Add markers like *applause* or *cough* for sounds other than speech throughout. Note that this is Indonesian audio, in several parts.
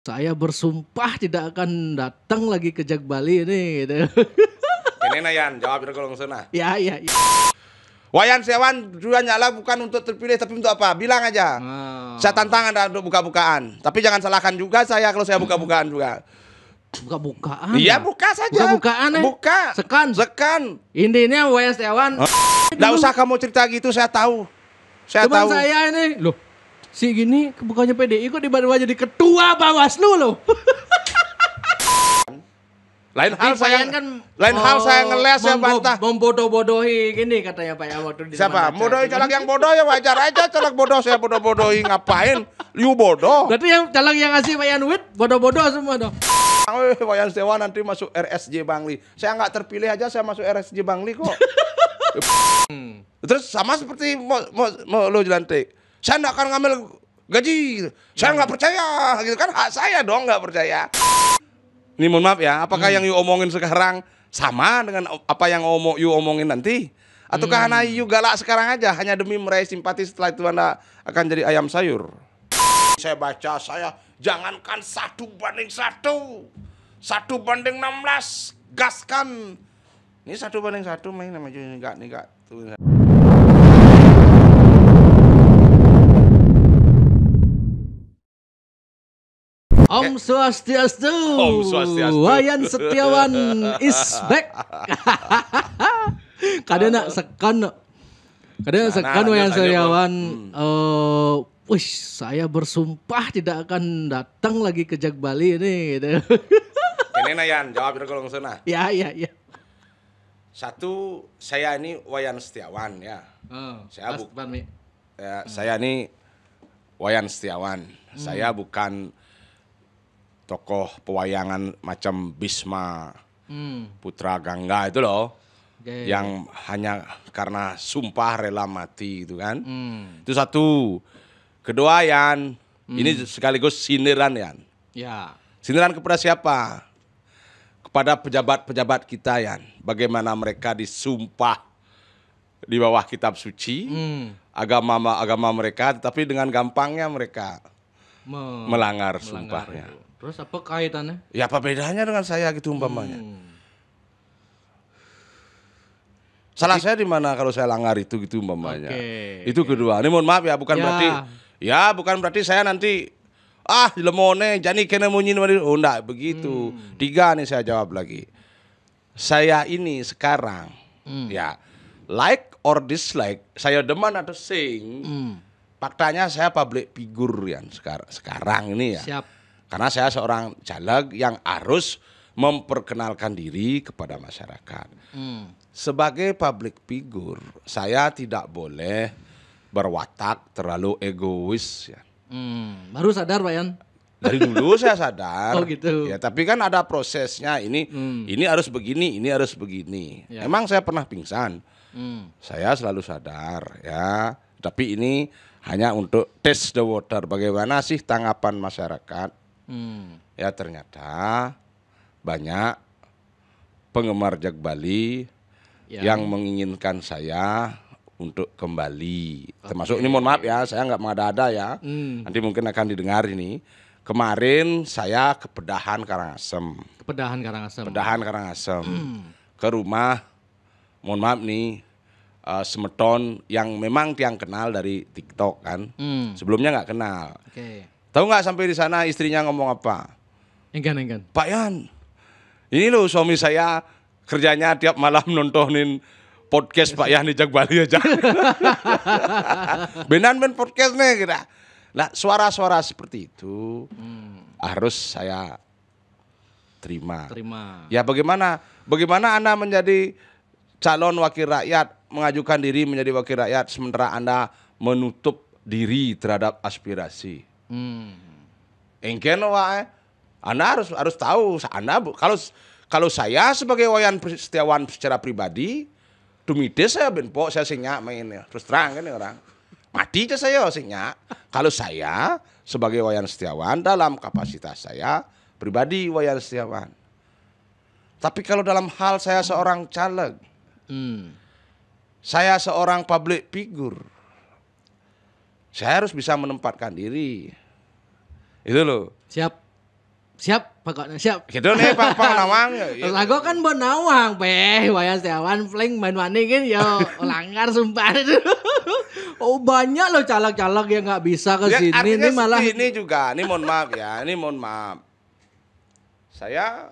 Saya bersumpah tidak akan datang lagi ke Jag Bali ini gitu. *laughs* Ini Nayan, jawab itu kalau sana. ya, ya, ya. Wayan Sewan juga nyala bukan untuk terpilih tapi untuk apa? Bilang aja. Ah, Saya tantang Anda untuk buka-bukaan. Tapi jangan salahkan juga saya kalau saya buka-bukaan juga. buka-bukaan. Iya, buka saja. Buka-bukaan, eh? Buka. Sekan. Sekan. Intinya Wayan Setiawan. Nggak usah kamu cerita gitu, saya tahu. Saya Teman tahu. saya ini, loh. Si gini bukannya PDI kok tiba-tiba jadi ketua Bawaslu loh. *laughs* Lain hal saya kan lain hal oh, saya ngeles saya membo- bantah. Membodoh-bodohi gini katanya Pak ya waktu di Siapa? Taman Bodoh Baca. caleg yang bodoh ya wajar aja caleg bodoh saya bodoh-bodohi ngapain? You bodoh. Berarti yang caleg yang ngasih Pak Yanwit bodoh-bodoh semua dong. Wayan Sewa nanti masuk RSJ Bangli. Saya nggak terpilih aja saya masuk RSJ Bangli kok. *laughs* Terus sama seperti mau, mau, mau lo jelantik. Saya nggak akan ngambil gaji. Saya nggak percaya gitu kan hak saya dong nggak percaya. Ini mohon maaf ya, apakah yang you omongin sekarang sama dengan apa yang omo you omongin nanti? Ataukah hanya you galak sekarang aja hanya demi meraih simpati setelah itu anda akan jadi ayam sayur? Saya baca saya jangankan satu banding satu, satu banding 16 gaskan. Ini satu banding satu main nama ini enggak nih enggak. Tuh. Om Swastiastu. Om Swastiastu. Wayan Setiawan is back. *laughs* Kadang nak sekan Nah, sekan nah, Wayan Setiawan. Hmm. eh wih, saya bersumpah tidak akan datang lagi ke Jag Bali ini gitu. *laughs* Ini Nayan, jawab kalau sana. ya, ya, ya. Satu, saya ini Wayan Setiawan ya. Oh, Saya Mas bu- Pan, Mi. Ya, Saya ini Wayan Setiawan. Saya bukan tokoh pewayangan macam Bisma, Hmm. Putra Gangga itu loh. Oke. Yang hanya karena sumpah rela mati itu kan. Hmm. Itu satu. Kedua Yan, ini sekaligus sindiran Yan. Ya. Sindiran kepada siapa? Kepada pejabat-pejabat kita Yan. Bagaimana mereka disumpah di bawah kitab suci Hmm. agama agama mereka, tetapi dengan gampangnya mereka Me- melanggar, melanggar sumpahnya. itu. Terus apa kaitannya? Ya apa bedanya dengan saya gitu umpamanya? Hmm. Salah saya di mana kalau saya langgar itu gitu umpamanya. Oke. Itu kedua. Ini mohon maaf ya, bukan Ya. berarti ya bukan berarti saya nanti ah lemone jani kena munyin oh enggak begitu. Hmm. Tiga nih saya jawab lagi. Saya ini sekarang Hmm. ya like or dislike, saya deman atau sing. Hmm. Faktanya saya public figure ya sekarang sekarang ini ya. Siap. Karena saya seorang caleg yang harus memperkenalkan diri kepada masyarakat. Hmm. Sebagai public figure, saya tidak boleh berwatak terlalu egois ya. Hmm. Baru sadar Pak Yan? Dari dulu *laughs* saya sadar. Oh, gitu. Ya, tapi kan ada prosesnya. Ini Hmm. ini harus begini, ini harus begini. Ya. Emang saya pernah pingsan. Hmm. Saya selalu sadar ya. Tapi ini hanya untuk test the water. Bagaimana sih tanggapan masyarakat? Hmm. Ya ternyata banyak penggemar Jag Bali Ya. yang menginginkan saya untuk kembali. Termasuk ini mohon maaf ya, saya nggak mengada-ada ya. Hmm. Nanti mungkin akan didengar ini. Kemarin saya ke Pedahan Karangasem. Kepedahan Karangasem. Pedahan Karangasem. Ke rumah, mohon maaf nih, eh, semeton yang memang tiang kenal dari TikTok kan. Hmm. Sebelumnya nggak kenal. Oke. Tahu nggak sampai di sana istrinya ngomong apa? Enggan, enggan. Pak Yan, ini loh suami saya kerjanya tiap malam nontonin podcast Pak Yan di Jag Bali aja. *laughs* Benan ben podcast nih kita. Nah suara-suara seperti itu harus saya terima. Terima. Ya bagaimana? Bagaimana Anda menjadi calon wakil rakyat, mengajukan diri menjadi wakil rakyat sementara Anda menutup diri terhadap aspirasi? Hmm. Engken wae. Anda harus harus tahu Anda bu- kalau kalau saya sebagai Wayan Setiawan secara pribadi tumide saya benpo saya sinyak mainnya terus terang kan orang mati aja saya sinyak kalau saya sebagai Wayan Setiawan dalam kapasitas saya pribadi Wayan Setiawan tapi kalau dalam hal saya seorang caleg Hmm. saya seorang public figure saya harus bisa menempatkan diri itu loh Siap. Siap pokoknya siap. Gitu nih Pak Pak Nawang. Ya, Terus aku kan mau nawang, peh, Wayan Setiawan, fling main maning kan, yo *laughs* langgar sumpah. *laughs* oh banyak loh caleg-caleg yang nggak bisa ke Ya, sini, ini malah ini juga, ini mohon maaf ya, ini mohon maaf. Saya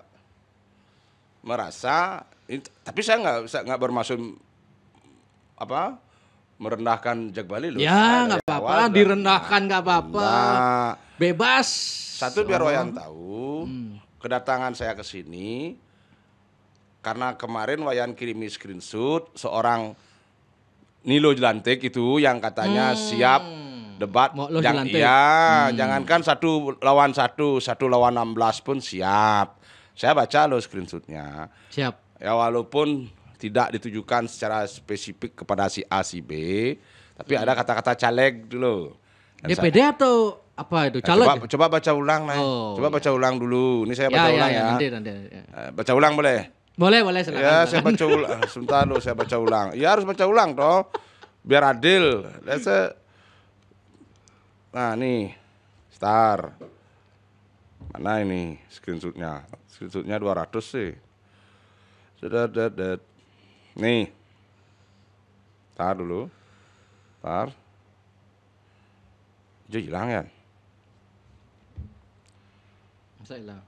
merasa, tapi saya nggak nggak bermaksud apa merendahkan Jak Bali loh. Ya nggak apa-apa, direndahkan nggak apa-apa, Nah, bebas. satu biar Oh. Wayan tahu, kedatangan saya ke sini karena kemarin Wayan kirimi screenshot seorang Nilo Jelantik itu yang katanya siap debat Mau lo yang Jelantik. iya, jangankan satu lawan satu, satu lawan 16 pun siap. Saya baca lo screenshotnya. Siap. Ya walaupun tidak ditujukan secara spesifik kepada si A si B, tapi ada kata-kata caleg dulu. Dan saya- DPD atau apa itu? Eh, Caleg? Coba, coba baca ulang, Nay. Oh, coba baca ulang dulu. Ini saya ya, baca ya, ulang ya, ya. nanti, nanti. ya. Eh, Baca ulang boleh? Boleh, boleh silakan. Ya, saya baca ulang. Sebentar dulu, saya baca ulang. Ya harus baca ulang toh. Biar adil. Saya- Nah, nih. Star. Mana ini screenshotnya? Screenshotnya 200 sih. Sudah. Nih. Tar dulu. Tar. Jadi hilang ya? Masa hilang?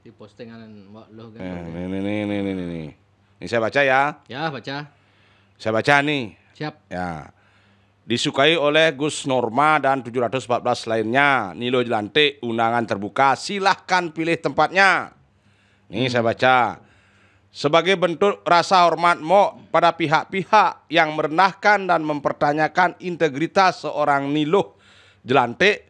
Di postingan mbak lo kan. Eh, nih, nih, nih, nih, nih, nih, nih. Ini saya baca ya. Ya, baca. Saya baca nih. Siap. Ya. Disukai oleh Gus Norma dan 714 lainnya. Nilo Jelantik, undangan terbuka. Silahkan pilih tempatnya. Nih saya baca. Sebagai bentuk rasa hormat Mo pada pihak-pihak yang merendahkan dan mempertanyakan integritas seorang Nilo Jelantik,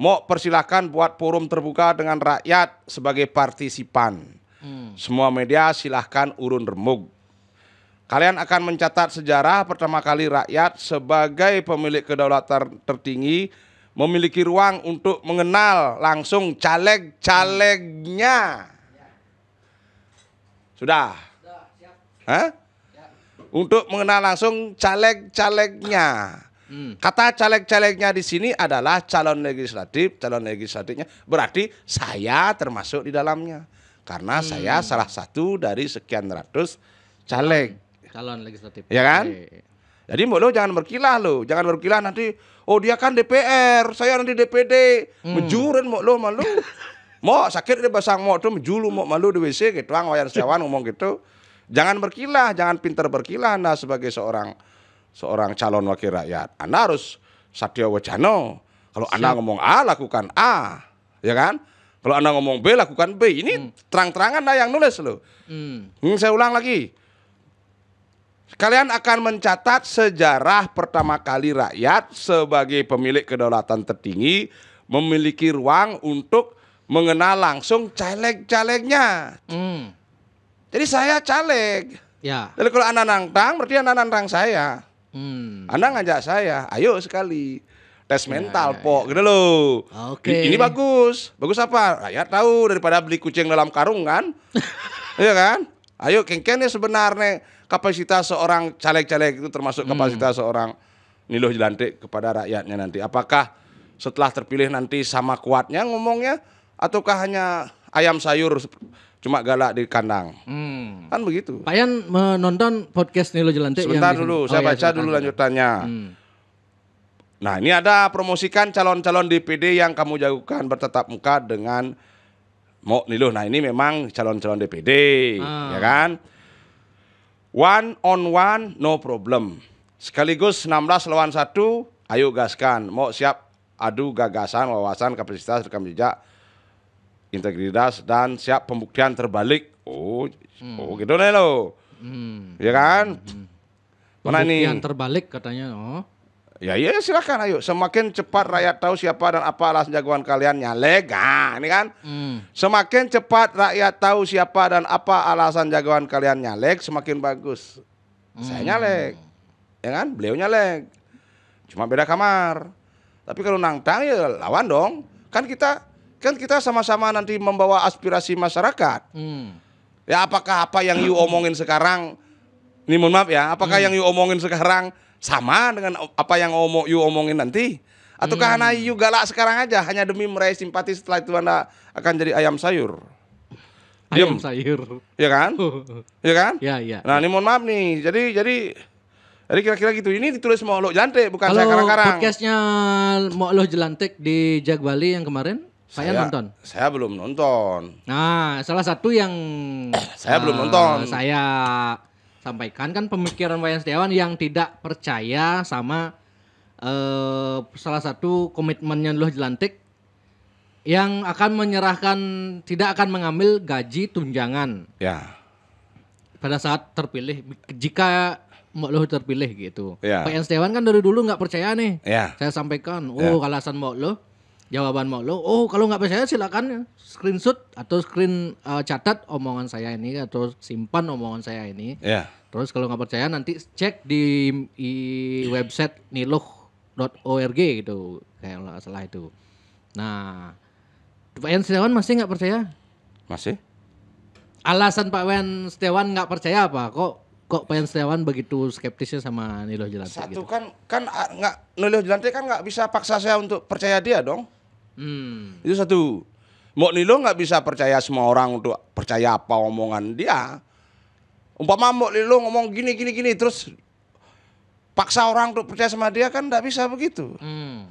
Mo persilahkan buat forum terbuka dengan rakyat sebagai partisipan. Hmm. Semua media silahkan urun remuk. Kalian akan mencatat sejarah pertama kali rakyat sebagai pemilik kedaulatan tertinggi memiliki ruang untuk mengenal langsung caleg-calegnya. Sudah? Hah? Untuk mengenal langsung caleg-calegnya. Hmm. Kata caleg-calegnya di sini adalah calon legislatif, calon legislatifnya berarti saya termasuk di dalamnya. Karena saya salah satu dari sekian ratus caleg. Calon legislatif. Ya kan? Jadi mbok lo jangan berkilah lo, jangan berkilah nanti oh dia kan DPR, saya nanti DPD. Menjuren mbok lo malu. *laughs* Mau sakit dia basang mau tuh menjulu mau malu di WC gitu, ang wayar sewan ngomong gitu. Jangan berkilah, jangan pintar berkilah Anda sebagai seorang seorang calon wakil rakyat. Anda harus satya wacano. Kalau Anda ngomong A, lakukan A. Ya kan? Kalau Anda ngomong B, lakukan B. Ini terang-terangan Anda yang nulis loh. Hmm. Hmm, saya ulang lagi. Kalian akan mencatat sejarah pertama kali rakyat sebagai pemilik kedaulatan tertinggi memiliki ruang untuk mengenal langsung caleg-calegnya. Hmm. Jadi saya caleg. Ya. Jadi kalau Anda nantang, berarti Anda nantang saya. Hmm. Anda ngajak saya, ayo sekali. Tes Ya, mental, ya, pok, gitu loh. Oke. I- Ini bagus. Bagus apa? Rakyat tahu daripada beli kucing dalam karung kan? *laughs* Iya kan? Ayo kengken sebenarnya kapasitas seorang caleg-caleg itu termasuk Hmm. kapasitas seorang Nilo Jelantik kepada rakyatnya nanti. Apakah setelah terpilih nanti sama kuatnya ngomongnya ataukah hanya ayam sayur cuma galak di kandang? Hmm. Kan begitu. Pak Yan menonton podcast Nilo Jelantik yang Sebentar di- dulu, Oh, saya ya, baca dulu lanjutannya. Hmm. Nah, ini ada promosikan calon-calon DPD yang kamu jagokan bertetap muka dengan Mo Nilo. Nah, ini memang calon-calon DPD, Ah. ya kan? One on one, no problem. Sekaligus 16 lawan satu, ayo gaskan. Mau siap adu gagasan, wawasan, kapasitas, rekam jejak, integritas, dan siap pembuktian terbalik. Oh, oh gitu nih lo. Hmm. Ya kan? Mana ini? Pembuktian terbalik katanya. Oh. Ya iya silakan ayo. Semakin cepat rakyat tahu siapa dan apa alasan jagoan kalian nyalek. Nah, ini kan. Hmm. Semakin cepat rakyat tahu siapa dan apa alasan jagoan kalian nyalek, semakin bagus. Saya nyalek. Ya kan? Beliau nyalek. Cuma beda kamar. Tapi kalau nangtang ya lawan dong. Kan kita kan kita sama-sama nanti membawa aspirasi masyarakat. Hmm. Ya apakah apa yang you omongin sekarang ini mohon maaf ya, apakah yang you omongin sekarang sama dengan apa yang omong you omongin nanti? Ataukah Anda you galak sekarang aja hanya demi meraih simpati setelah itu Anda akan jadi ayam sayur? Ayam Diem. sayur. Ya kan? *laughs* Ya kan? ya, ya. Nah, ini mohon maaf nih. Jadi jadi jadi kira-kira gitu. Ini ditulis mau lo jantik bukan saya Kalau karang-karang. podcastnya Mo Loh Jelantik di Jag Bali yang kemarin, saya, nonton. Saya belum nonton. Nah, salah satu yang *clears throat* Saya belum eh, nonton. Saya sampaikan kan pemikiran Wayan Setiawan yang tidak percaya sama eh salah satu komitmennya Loh Jelantik yang akan menyerahkan tidak akan mengambil gaji tunjangan Ya. pada saat terpilih jika Mbak Loh terpilih gitu. Ya. Pak Yan Setiawan kan dari dulu nggak percaya nih. Ya. Saya sampaikan, Ya. oh alasan Mbak Loh, jawaban Mbak Loh, oh kalau nggak percaya silakan screenshot atau screen uh, catat omongan saya ini atau simpan omongan saya ini. Ya. Terus kalau nggak percaya nanti cek di, di website niloh.org gitu, kayak nggak salah itu. Nah, Pak Yan Setiawan masih nggak percaya? Masih? Alasan Pak Wen Setiawan nggak percaya apa? Kok kok Pak Wen Setiawan begitu skeptisnya sama Nilo Jelantik Satu gitu? kan kan ah, nggak Nilo Jelantik kan nggak bisa paksa saya untuk percaya dia dong. Hmm. Itu satu. Mbok Nilo nggak bisa percaya semua orang untuk percaya apa omongan dia. Umpama Mbok Nilo ngomong gini gini gini terus paksa orang untuk percaya sama dia kan nggak bisa begitu. Hmm.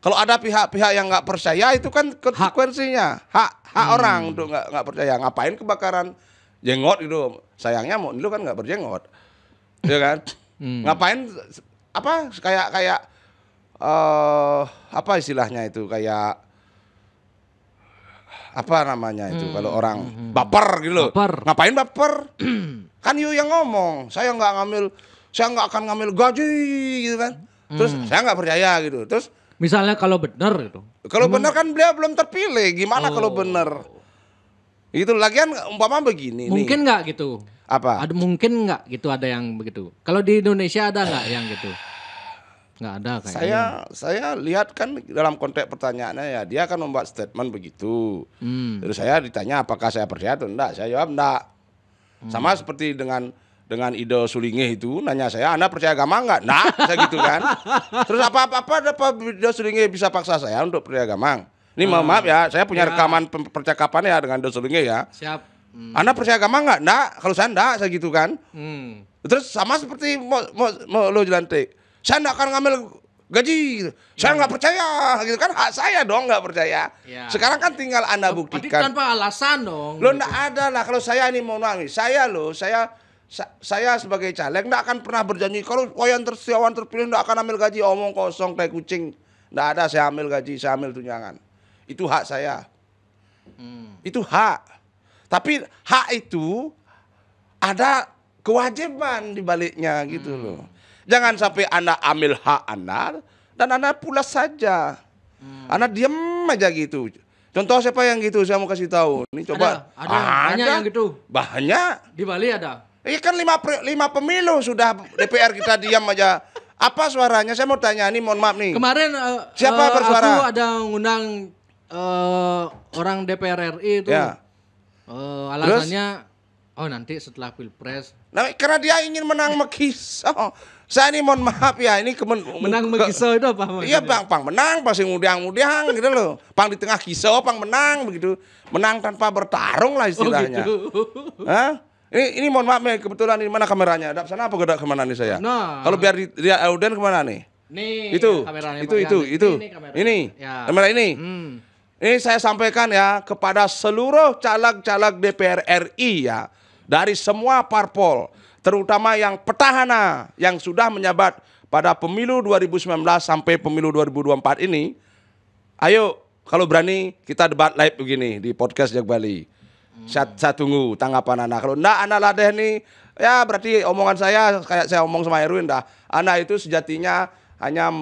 Kalau ada pihak-pihak yang nggak percaya itu kan konsekuensinya hak hak orang untuk nggak nggak percaya. Ngapain kebakaran jenggot gitu? Sayangnya mau dulu kan nggak berjenggot, ya kan? Hmm. Ngapain apa kayak kayak eh apa istilahnya itu kayak apa namanya itu kalau orang baper gitu loh. Baper. Ngapain baper? *clears throat* kan you yang ngomong, saya nggak ngambil saya nggak akan ngambil gaji gitu kan. Terus saya nggak percaya gitu. Terus Misalnya kalau benar gitu. kalau benar kan beliau belum terpilih. Gimana kalau benar? Itu lagian umpama begini Mungkin nggak gitu? Apa? Ada mungkin nggak gitu ada yang begitu? Kalau di Indonesia ada nggak yang gitu? Nggak ada kayaknya. Saya saya lihat kan dalam konteks pertanyaannya ya dia akan membuat statement begitu. Hmm. Terus saya ditanya apakah saya percaya atau enggak. Saya jawab enggak. Sama seperti dengan dengan Ido Sulingih itu nanya saya, "Anda percaya agama enggak?" Nah, saya gitu kan. *laughs* Terus apa-apa ada apa Ido Sulingih bisa paksa saya untuk percaya agama? Ini mohon maaf ya, saya punya Ya. rekaman pe- percakapan ya dengan Ido Sulingih ya. Siap. Hmm. Anda percaya agama enggak? Enggak. Kalau saya enggak, saya gitu kan. Hmm. Terus sama seperti mau, mau, mau lo jelantik. Saya enggak akan ngambil gaji. Saya enggak percaya gitu kan. Hak saya dong enggak percaya. Ya. Sekarang kan tinggal Anda buktikan. tanpa alasan dong. Lo enggak ada lah kalau saya ini mau nih. Saya lo, saya sa- saya sebagai caleg enggak akan pernah berjanji kalau Wayan Tersiawan terpilih enggak akan ambil gaji omong kosong kayak kucing. Enggak ada saya ambil gaji, saya ambil tunjangan. Itu hak saya. Hmm. Itu hak. Tapi hak itu ada kewajiban di baliknya gitu Hmm. loh. Jangan sampai Anda ambil hak Anda dan Anda pulas saja. Hmm. Anda diam aja gitu. Contoh siapa yang gitu saya mau kasih tahu. Ini coba. Ada, ada, banyak yang gitu. Banyak. Di Bali ada. Iya kan lima, lima pemilu sudah DPR kita diam aja. Apa suaranya? Saya mau tanya ini mohon maaf nih. Kemarin eh, Siapa eh, bersuara? Aku ada ngundang eh, orang DPR RI itu. Ya. Eh, alasannya oh nanti setelah Pilpres Nah, karena dia ingin menang mekis. Oh, saya ini mohon maaf ya, ini kemen, menang ke- begiso itu apa maksudnya? Iya bang, pang menang, pasti ngudang-ngudang gitu loh. Pang di tengah kisau, pang menang begitu. Menang tanpa bertarung lah Oh istilahnya. gitu. Hah? Ini, ini mohon maaf ya, kebetulan ini mana kameranya? Ada sana apa gedak ke mana nih saya? Nah. Kalau biar di- dia Auden ke mana nih? Nih itu, kameranya itu, itu, itu. Ini kamera. Ini, Ya. kamera ini. Hmm. Ini saya sampaikan ya kepada seluruh caleg-caleg DPR RI ya dari semua parpol, terutama yang petahana yang sudah menyabat pada pemilu 2019 sampai pemilu 2024 ini. Ayo kalau berani kita debat live begini di podcast Jag Bali. Saya, saya tunggu tanggapan anak. Kalau enggak anak ladeh nih, ya berarti omongan saya kayak saya omong sama Erwin dah. Anak itu sejatinya hanya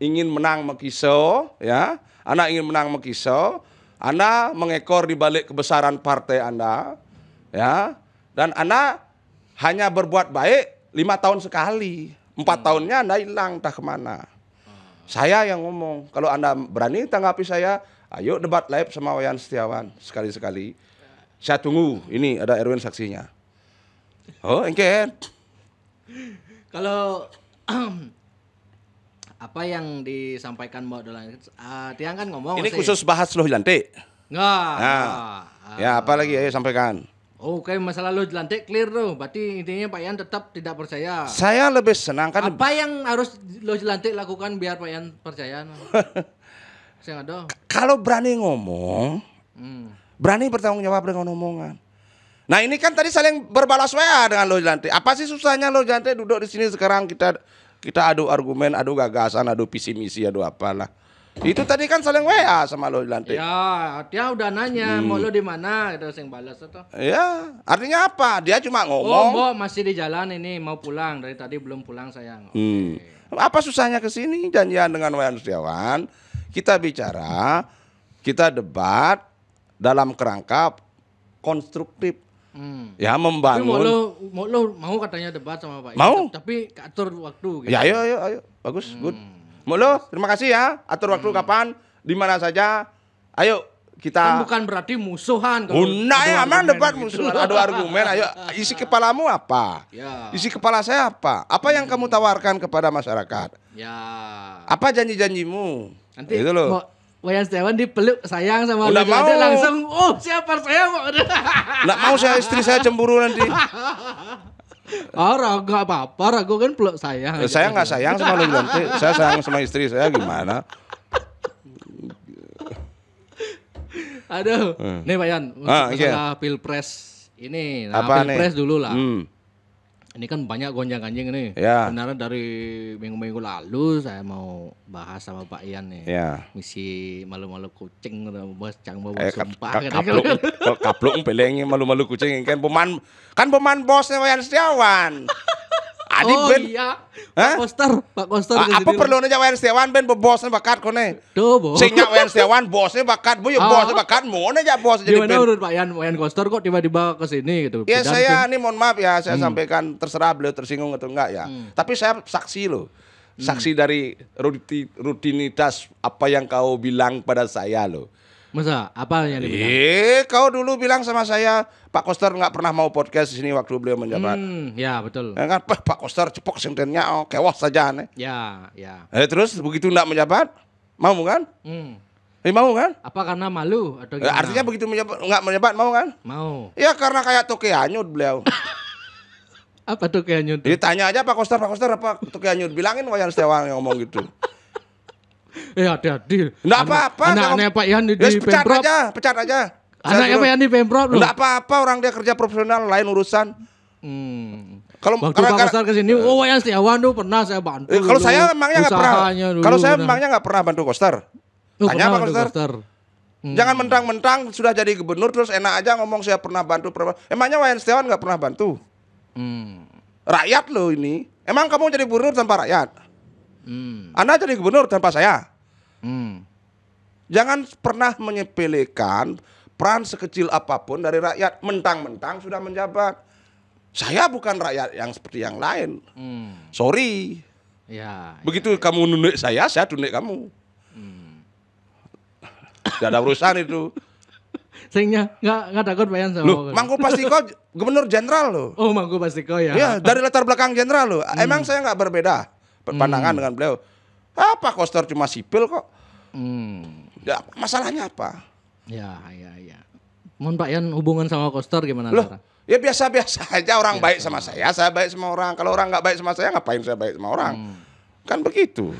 ingin menang mekiso, ya. Anak ingin menang mekiso. Anda mengekor di balik kebesaran partai Anda, ya. Dan Anda hanya berbuat baik lima tahun sekali. Empat tahunnya Anda hilang, entah ke mana. Saya yang ngomong. Kalau Anda berani tanggapi saya, ayo debat live sama Wayan Setiawan sekali-sekali. Saya tunggu. Ini ada Erwin saksinya. Oh, engken. Kalau *clears throat* apa yang disampaikan Mbak Dolan uh, Tiang kan ngomong Ini khusus bahas loh lantik. Enggak. Nah. enggak. Ya, apa lagi ayo sampaikan. Oke, masalah lo lantik clear tuh. Berarti intinya Pak Yan tetap tidak percaya. Saya lebih senang kan Apa yang harus lo lantik lakukan biar Pak Yan percaya? *laughs* Saya nggak tahu. kalau berani ngomong, Hmm. berani bertanggung jawab dengan omongan. Nah ini kan tadi saling berbalas WA dengan lo lantik. Apa sih susahnya lo lantik duduk di sini sekarang kita kita adu argumen, adu gagasan, adu visi misi, adu apalah. Itu tadi kan saling WA sama lo lantik. Ya, dia udah nanya Hmm. mau lo di mana gitu sing balas itu. Ya, artinya apa? Dia cuma Oh, ngomong. Mbok masih di jalan ini mau pulang dari tadi belum pulang sayang. Hmm. Apa susahnya ke sini janjian dengan Wayan Setiawan? Kita bicara, kita debat dalam kerangka konstruktif. Hmm. Ya Tapi mau membangun. lo mau lo mau katanya debat sama Pak Mau. tapi atur waktu gitu. Ya ayo ayo ayo. Bagus, good. Mulu, terima kasih ya. Atur waktu kapan, di mana saja. Ayo Kan kita bukan berarti musuhan kalau ya aman debat gitu. musuh adu argumen. Ayo *laughs* isi kepalamu apa? Ya. Isi kepala saya apa? Apa yang kamu tawarkan kepada masyarakat? Ya. Apa janji-janjimu? Nanti itu loh. Wayan Setiawan dipeluk sayang sama Udah mau. langsung oh siapa saya mau Nggak mau saya istri saya cemburu nanti. *laughs* oh ragu nggak apa-apa ragu kan peluk sayang Eh, saya nggak sayang sama lu nanti. Saya sayang sama istri saya gimana? aduh nih Pak Yan untuk Ah, iya. masalah pilpres ini nah Apa nih? pilpres dulu lah Hmm. Ini kan banyak gonjang ganjing nih Ya. sebenarnya dari minggu-minggu lalu saya mau bahas sama Pak Yan nih Ya. misi malu-malu kucing bos cang bawa Eh, sumpah kap, gitu. kaplung, kap- kaplung pelengin malu-malu kucing kan peman kan peman bosnya Wayan Setiawan. Adi oh ben iya Hah? Pak Koster Pak Koster Ah, apa perlu aja Wayan Setiawan ben bosnya bakat kone. tuh bo Sing Wayan Setiawan bosnya bakat, bu ya Ah. bosnya bakat mau aja bos jadi Gimana menurut Pak Yan? Wayan Koster kok tiba-tiba ke sini gitu? Ya Bidang saya ini mohon maaf ya, saya Hmm. sampaikan terserah beliau tersinggung atau enggak ya. Tapi saya saksi loh. Saksi dari ruti- rutinitas apa yang kau bilang pada saya loh. Masa apa yang dibilang? Eh, kau dulu bilang sama saya, Pak Koster nggak pernah mau podcast di sini waktu beliau menjabat. Hmm, ya betul. Ya kan, "Pah, Pak Koster cepok sentennya, oh, kewas saja nih. Ya, ya. Eh, terus begitu nggak menjabat, mau kan? Hmm. Eh, mau kan? Apa karena malu atau gimana? artinya begitu menjabat, nggak menjabat, mau kan? mau. Ya karena kayak toke hanyut beliau. *laughs* Apa tuh kayaknya? Jadi tanya aja Pak Koster, Pak Koster apa toke hanyut? Bilangin Wayan Setiawan yang ngomong gitu. *laughs* Eh hati-hati. Nggak Anak- apa-apa. Anaknya saya Pak Yan di, di pecat Pemprov. aja, pecat aja. Anaknya Pak Yan di Pemprov loh. Nggak apa-apa, orang dia kerja profesional, lain urusan. Hmm. Kalau Waktu Pak Koster ke sini, oh Wayan Setiawan tuh pernah saya bantu. Eh, kalau saya emangnya nggak pernah. Kalau saya pernah. emangnya nggak pernah bantu Koster. Oh, Tanya Pak bantu Koster. Hmm. Jangan mentang-mentang sudah jadi gubernur terus enak aja ngomong saya pernah bantu. pernah- Emangnya Wayan Setiawan nggak pernah bantu? Hmm. Rakyat loh ini. Emang kamu jadi gubernur tanpa rakyat? Hmm. Anda jadi gubernur tanpa saya? Hmm. Jangan pernah menyepelekan peran sekecil apa pun dari rakyat mentang-mentang sudah menjabat. Saya bukan rakyat yang seperti yang lain. Hmm. Sorry. Ya. Begitu kamu nunduk saya, saya tunduk kamu. Tidak ada urusan itu. Sehingga nggak nggak takut Pak Yan sama Loh, Mangku pasti kau *laughs* gubernur jenderal loh. Oh, Mangku pasti kau ya. Ya, dari latar belakang jenderal loh. Emang saya nggak berbeda pandangan dengan beliau. Apa Koster cuma sipil kok? Hmm. Ya, masalahnya apa? Ya, ya, ya. Mohon Pak Yan hubungan sama Koster gimana Loh, ya biasa-biasa aja orang baik sama saya, saya baik sama orang. Kalau orang nggak baik sama saya, ngapain saya baik sama orang? Kan begitu.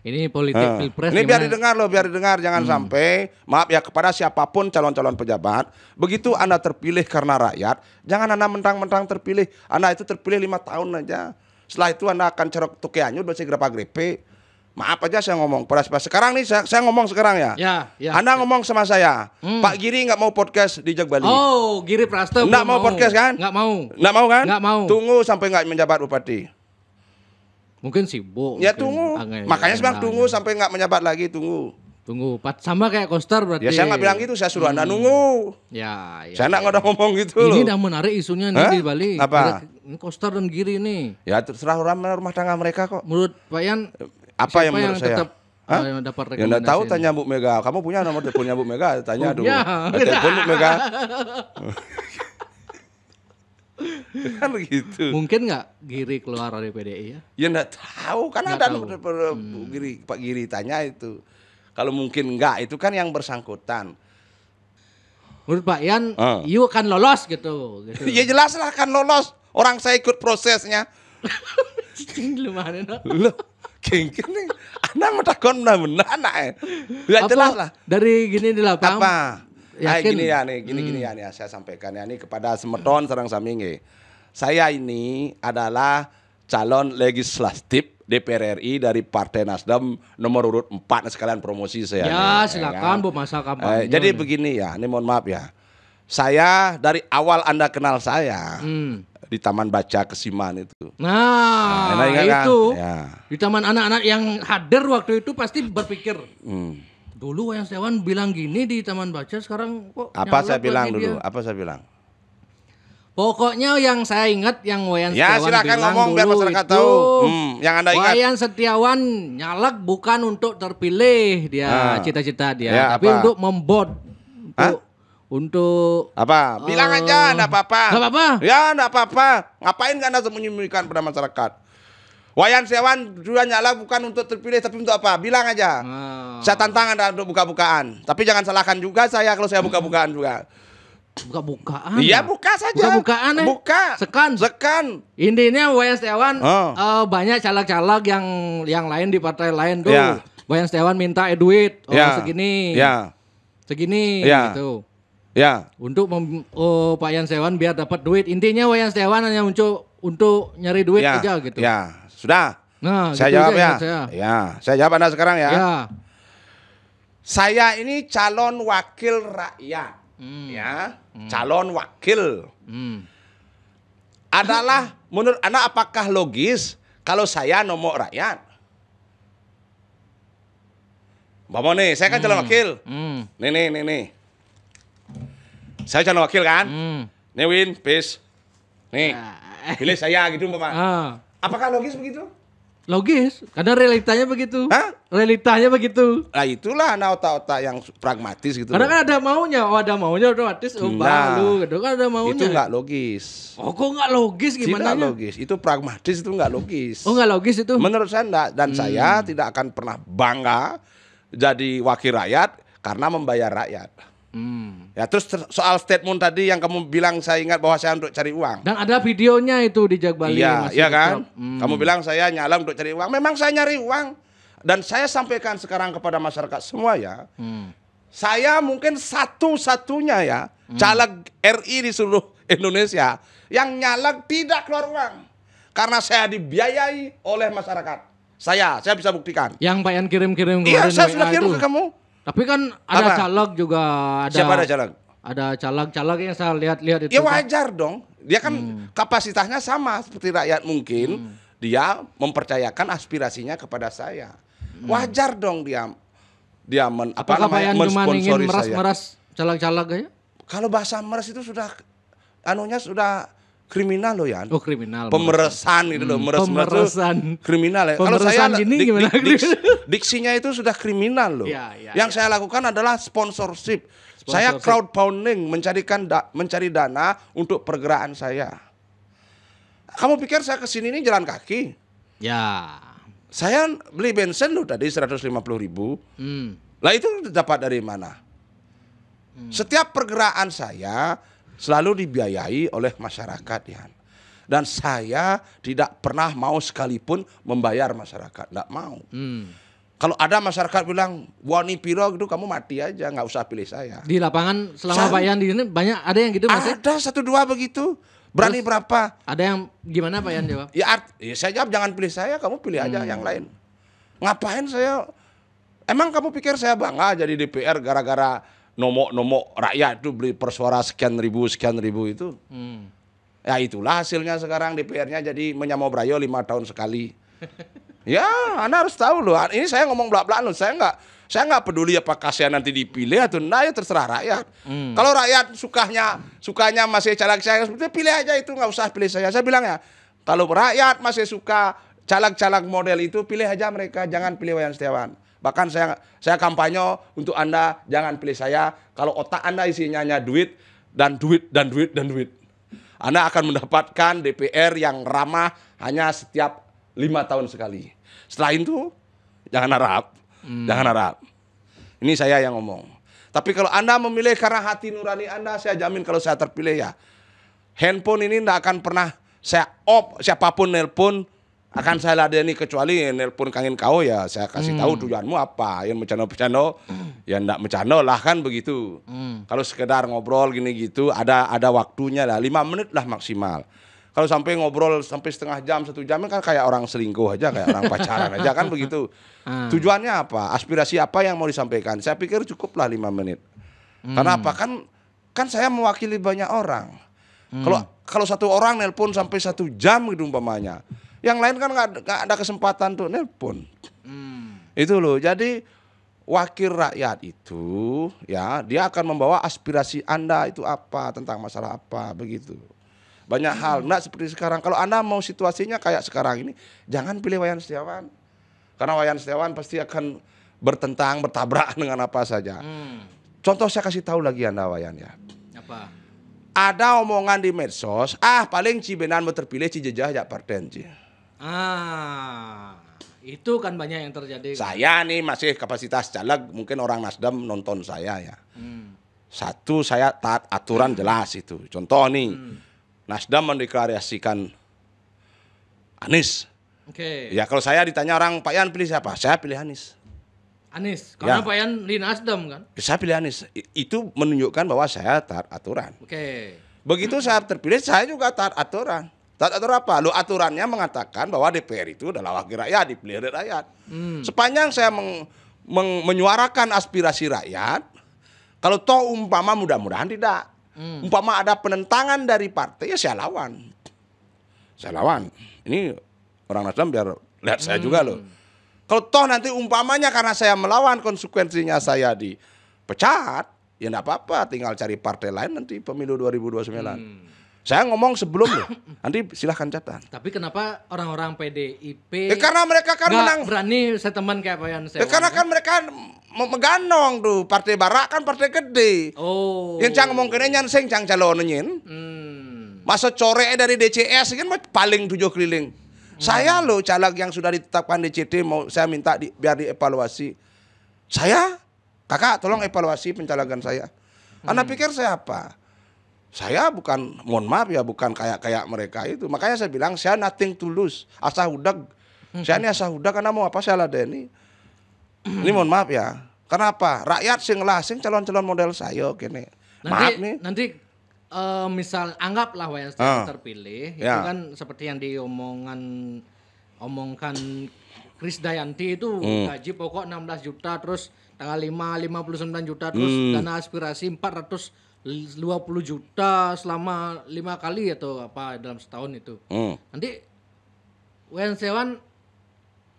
Ini politik Nah, pilpres ini biar gimana? didengar loh, biar didengar. Jangan sampai, maaf ya kepada siapa pun calon-calon pejabat, begitu Anda terpilih karena rakyat, jangan Anda mentang-mentang terpilih. Anda itu terpilih lima tahun aja. Setelah itu Anda akan cerok tuke anyut, bahasa grepa grepe. Maaf aja saya ngomong. Pada sekarang nih, saya, saya ngomong sekarang ya. Ya, ya. Anda ngomong sama saya, Pak Giri nggak mau podcast di Jag Bali. Oh, Giri Prasto Nggak mau podcast kan? Nggak mau. Nggak mau kan? Nggak mau. Tunggu sampai nggak menjabat bupati. Mungkin sibuk. Ya mungkin. tunggu. Ah, nggak, Makanya ya, bilang nggak, tunggu ya. sampai nggak menjabat lagi. Tunggu. Tunggu. Pat- Sama kayak Koster berarti. Ya saya nggak bilang gitu. Saya suruh anda nunggu. Ya, ya. Saya nggak udah ngomong gitu loh. Ini udah menarik isunya nih Hah? di Bali. Apa? Ini Koster dan Giri nih. Ya terserah orang rumah tangga mereka kok. Menurut Pak Yan, Apa yang menurut saya? tetap Hah? uh, yang dapat Ya nggak tahu rekomendasi? tanya Bu Mega. Kamu punya nomor teleponnya Bu Mega? *laughs* Tanya dulu. *laughs* Telepon Bu Mega. *laughs* kan begitu. Mungkin nggak Giri keluar dari PDI ya? Ya enggak tahu kan Nggak ada tahu. per- per- Giri, Pak Giri tanya itu. Kalau mungkin enggak itu kan yang bersangkutan. Menurut Pak Yan, Ah. you akan lolos gitu. gitu. Ya jelas lah kan lolos. Orang saya ikut prosesnya. Lu mana, no? Loh, kengken nih. Anak mah takon benar-benar anak eh. Ya Apa? jelas lah. Dari gini di lapang. Apa? Ah, Yakin? gini ya nih, gini gini ya nih saya sampaikan ya nih kepada Semeton sarang Saminge. Saya ini adalah calon legislatif DPR RI dari Partai Nasdem nomor urut 4 Nah, sekalian promosi saya. Ya, nih, silakan kan? Bu masa Eh, kampanye. jadi begini ya, ini mohon maaf ya. Saya dari awal Anda kenal saya Hmm. Di Taman Baca Kesiman itu. Nah, ingat kan? itu Ya. di taman anak-anak yang hadir waktu itu pasti berpikir Hmm. dulu Wayan Setiawan bilang gini di taman baca sekarang kok Apa saya bilang dulu? dia. Apa saya bilang? Pokoknya yang saya ingat yang Wayan Ya, Setiawan silakan bilang ngomong biar dulu masyarakat itu, tahu. Hmm, yang Anda ingat. Wayan Setiawan nyalek bukan untuk terpilih dia Ah. cita-cita dia, Ya, tapi apa? untuk untuk untuk Apa? Bilang Eh, aja, enggak apa-apa. nggak apa-apa. Ya, enggak apa-apa. Ngapain kan Anda menyembunyikan pada masyarakat? Wayan Sewan juga nyala bukan untuk terpilih tapi untuk apa? Bilang aja. Ah, Saya tantang Anda untuk buka-bukaan. Tapi jangan salahkan juga saya kalau saya buka-bukaan juga. buka-bukaan. Iya, buka saja. Buka-bukaan, eh. Buka. Sekan. Sekan. Intinya Wayan Setiawan Oh. eh, banyak caleg-caleg yang yang lain di partai lain tuh. Ya. Wayan Setiawan minta eh, duit oh, Ya. segini. Ya. Segini Ya. gitu. Ya. Untuk mem- oh, Pak Yan Setiawan biar dapat duit. Intinya Wayan Setiawan hanya untuk untuk nyari duit ya. aja gitu. Ya. Sudah. Nah, saya gitu jawab ya. Saya. Ya, saya jawab Anda sekarang ya. Ya. Saya ini calon wakil rakyat. Hmm. Ya, calon wakil. Hmm. Adalah menurut Anda apakah logis kalau saya nomor rakyat? Bapak nih, saya kan calon wakil. Hmm. Nih, nih, nih, nih. Saya calon wakil kan? Hmm. Nih Win, peace. Nih, pilih saya gitu Bapak. Ah. Apakah logis begitu? Logis, karena realitanya begitu. Hah? Realitanya begitu. Nah itulah anak otak-otak yang pragmatis gitu. Karena kan ada maunya, oh ada maunya otomatis oh Nah, balu gitu kan ada maunya. Itu nggak logis. Oh kok nggak logis gimana? Tidak logis. Itu pragmatis itu nggak logis. Oh nggak logis itu? Menurut saya enggak. Dan Hmm. saya tidak akan pernah bangga jadi wakil rakyat karena membayar rakyat. Hmm. Ya terus ter- soal statement tadi yang kamu bilang saya ingat bahwa saya untuk cari uang. Dan ada videonya itu di Jagbali. Iya, iya kan? Hmm. Kamu bilang saya nyala untuk cari uang. Memang saya nyari uang. Dan saya sampaikan sekarang kepada masyarakat semua ya. Hmm. Saya mungkin satu-satunya ya caleg RI di seluruh Indonesia yang nyalek tidak keluar uang. Karena saya dibiayai oleh masyarakat. Saya, saya bisa buktikan. Yang Pak Yan kirim-kirim Iya, saya sudah kirim itu. ke kamu. Tapi kan ada Apa? caleg juga ada. Siapa ada caleg? Ada caleg-caleg yang saya lihat-lihat itu. Ya kan. wajar dong. Dia kan kapasitasnya sama seperti rakyat mungkin. Dia mempercayakan aspirasinya kepada saya. Wajar dong dia dia men, apa Apakah Pak namanya cuma ingin mensponsori saya. meras-meras caleg-caleg aja? Kalau bahasa meres itu sudah anunya sudah kriminal loh ya. Oh kriminal. Pemeresan gitu loh, Hmm, meres pemeresan. kriminal ya. Kalau saya gini dik- gimana? dik- diks- *laughs* diksinya itu sudah kriminal loh. Iya, iya, Yang iya. saya lakukan adalah sponsorship. Saya Sponsorship. crowdfunding mencarikan da- mencari dana untuk pergerakan saya. Kamu pikir saya ke sini ini jalan kaki? Ya. Saya beli bensin loh tadi 150 ribu. Hmm. Lah itu dapat dari mana? Setiap pergerakan saya selalu dibiayai oleh masyarakat ya. Dan saya tidak pernah mau sekalipun membayar masyarakat, tidak mau. Hmm. Kalau ada masyarakat bilang, wah ini piro gitu, kamu mati aja, nggak usah pilih saya. Di lapangan selama Saya- Pak Yan di sini banyak ada yang gitu Mas? ya? Ada satu dua begitu, berani Terus? berapa? Ada yang gimana Pak Yan jawab? Ya, art- ya saya jawab jangan pilih saya, kamu pilih aja yang lain. Ngapain saya? Emang kamu pikir saya bangga jadi DPR gara-gara nomok-nomok rakyat itu beli persuara sekian ribu sekian ribu itu? Hmm. Ya itulah hasilnya sekarang DPR-nya jadi menyamau brayo lima tahun sekali. *laughs* ya, anda harus tahu loh. Ini saya ngomong belak-belak loh. Saya nggak saya nggak peduli apakah saya nanti dipilih atau enggak ya terserah rakyat. Hmm. Kalau rakyat sukanya sukanya masih caleg saya seperti pilih aja itu nggak usah pilih saya. Saya bilang ya, kalau rakyat masih suka caleg-caleg model itu pilih aja mereka, jangan pilih Wayan Setiawan. Bahkan saya saya kampanye untuk anda jangan pilih saya kalau otak anda isinya hanya duit dan duit dan duit dan duit. Anda akan mendapatkan DPR yang ramah hanya setiap lima tahun sekali. Setelah itu jangan harap, jangan harap. Ini saya yang ngomong. Tapi kalau Anda memilih karena hati nurani Anda, saya jamin kalau saya terpilih ya, handphone ini tidak akan pernah saya off siapa pun nelpon akan saya ladeni kecuali nelpon kangen kau ya saya kasih tahu tujuanmu apa yang mencano mencano ya ndak mencano lah kan begitu. Hmm. kalau sekedar ngobrol gini gitu ada ada waktunya lah lima menit lah maksimal. Kalau sampai ngobrol sampai setengah jam satu jam kan kayak orang selingkuh aja kayak orang pacaran aja kan begitu. *laughs* Ah. tujuannya apa? Aspirasi apa yang mau disampaikan? Saya pikir cukuplah lima menit. Karena apa? Kan kan saya mewakili banyak orang. Kalau kalau satu orang nelpon sampai satu jam gitu umpamanya yang lain kan nggak ada- nggak kesempatan tuh nelpon Hmm. itu loh. Jadi wakil rakyat itu ya dia akan membawa aspirasi Anda itu apa tentang masalah apa begitu. Banyak hal. Nah seperti sekarang kalau Anda mau situasinya kayak sekarang ini jangan pilih Wayan Setiawan. Karena Wayan Setiawan pasti akan bertentang, bertabrakan *laughs* dengan apa saja. Hmm. Contoh saya kasih tahu lagi Anda Wayan ya. Apa? Ada omongan di medsos, ah paling Cibenan mau terpilih Cijejah ya Parten. Ah, itu kan banyak yang terjadi. Saya nih masih kapasitas caleg, mungkin orang Nasdem nonton saya ya. Hmm. Satu saya taat aturan jelas itu. Contoh nih, Nasdem mendeklarasikan Anies. Oke. Ya kalau saya ditanya orang Pak Yan pilih siapa? Saya pilih Anies. Anies, karena Ya. Pak Yan di Nasdem kan. Saya pilih Anies. Itu menunjukkan bahwa saya taat aturan. Oke. Begitu saya terpilih, saya juga taat aturan. Taat aturan apa? Lu aturannya mengatakan bahwa DPR itu adalah wakil rakyat, dipilih oleh rakyat. Hmm. Sepanjang saya meng- meng- menyuarakan aspirasi rakyat, kalau toh umpama mudah-mudahan tidak. Hmm. Umpama ada penentangan dari partai, ya saya lawan. Saya lawan. Ini orang Nasdem biar lihat saya juga loh. Kalau toh nanti umpamanya karena saya melawan konsekuensinya saya dipecat, ya enggak apa-apa, tinggal cari partai lain nanti pemilu 2029. Hmm. Saya ngomong sebelum loh. *coughs* Nanti silahkan catat. Tapi kenapa orang-orang PDIP Ya karena mereka kan menang. berani seteman kayak Pak Yan Ya, karena kan mereka me- megandong tuh partai barak kan partai gede. Oh. Yang cang ngomong kene nyan sing cang calon nyin. Hmm. Masa core dari DCS kan paling tujuh keliling. Saya loh caleg yang sudah ditetapkan DCT mau saya minta di, biar dievaluasi. Saya kakak tolong evaluasi pencalegan saya. Anda pikir saya apa? Saya bukan, mohon maaf ya, bukan kayak kayak mereka itu. Makanya saya bilang saya nothing to lose, asa hudak. Saya ini asa hudak karena mau apa saya ladeni. Ini mohon maaf ya. Kenapa? Rakyat sing lah, sing calon-calon model saya kene. Nanti Maaf nih. nanti eh, misal anggaplah Wayan Ah. Setiawan terpilih, itu Ya. kan seperti yang diomongan omongkan Kris Dayanti itu Hmm. gaji pokok 16 juta terus tanggal 5 59 juta terus Hmm. dana aspirasi 420 juta selama lima kali atau apa dalam setahun itu. Hmm. Nanti Wayan Setiawan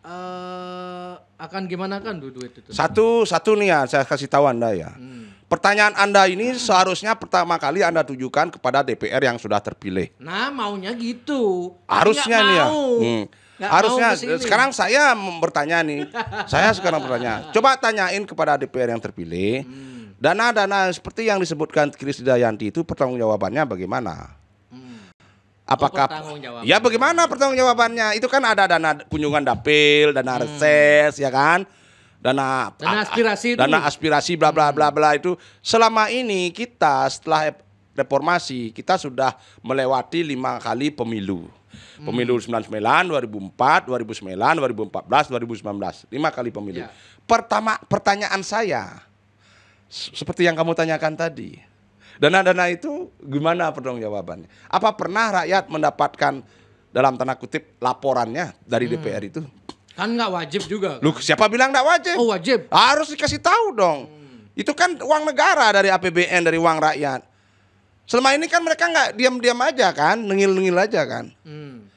eh akan gimana kan du- duit itu? Satu satu nih ya saya kasih tahu Anda ya. Hmm. Pertanyaan Anda ini seharusnya pertama kali Anda tujukan kepada DPR yang sudah terpilih. Nah maunya gitu. Harusnya nih ya. Hmm. Nggak Harusnya sekarang saya bertanya nih. *laughs* saya sekarang bertanya. Coba tanyain kepada DPR yang terpilih. Hmm. Dana-dana seperti yang disebutkan Kris Dayanti itu pertanggungjawabannya bagaimana? Hmm. Apakah pertanggungjawaban. Ya bagaimana pertanggungjawabannya? Itu kan ada dana kunjungan dapil, dana reses ya kan? Dana Hmm. Dana aspirasi itu. Dana aspirasi bla bla bla bla itu. Selama ini kita setelah reformasi kita sudah melewati lima kali pemilu. Hmm. Pemilu 99, 2004, 2009, 2014, 2019. Lima kali pemilu. Ya. Pertama pertanyaan saya seperti yang kamu tanyakan tadi. Dana-dana itu gimana pertanggungjawabannya? Apa pernah rakyat mendapatkan dalam tanda kutip laporannya dari Hmm. DPR itu? Kan nggak wajib juga. kan? Lu siapa bilang enggak wajib? Oh wajib. Harus dikasih tahu dong. Itu kan uang negara dari APBN dari uang rakyat. Selama ini kan mereka nggak diam-diam aja kan, nengil-nengil aja kan. Hmm.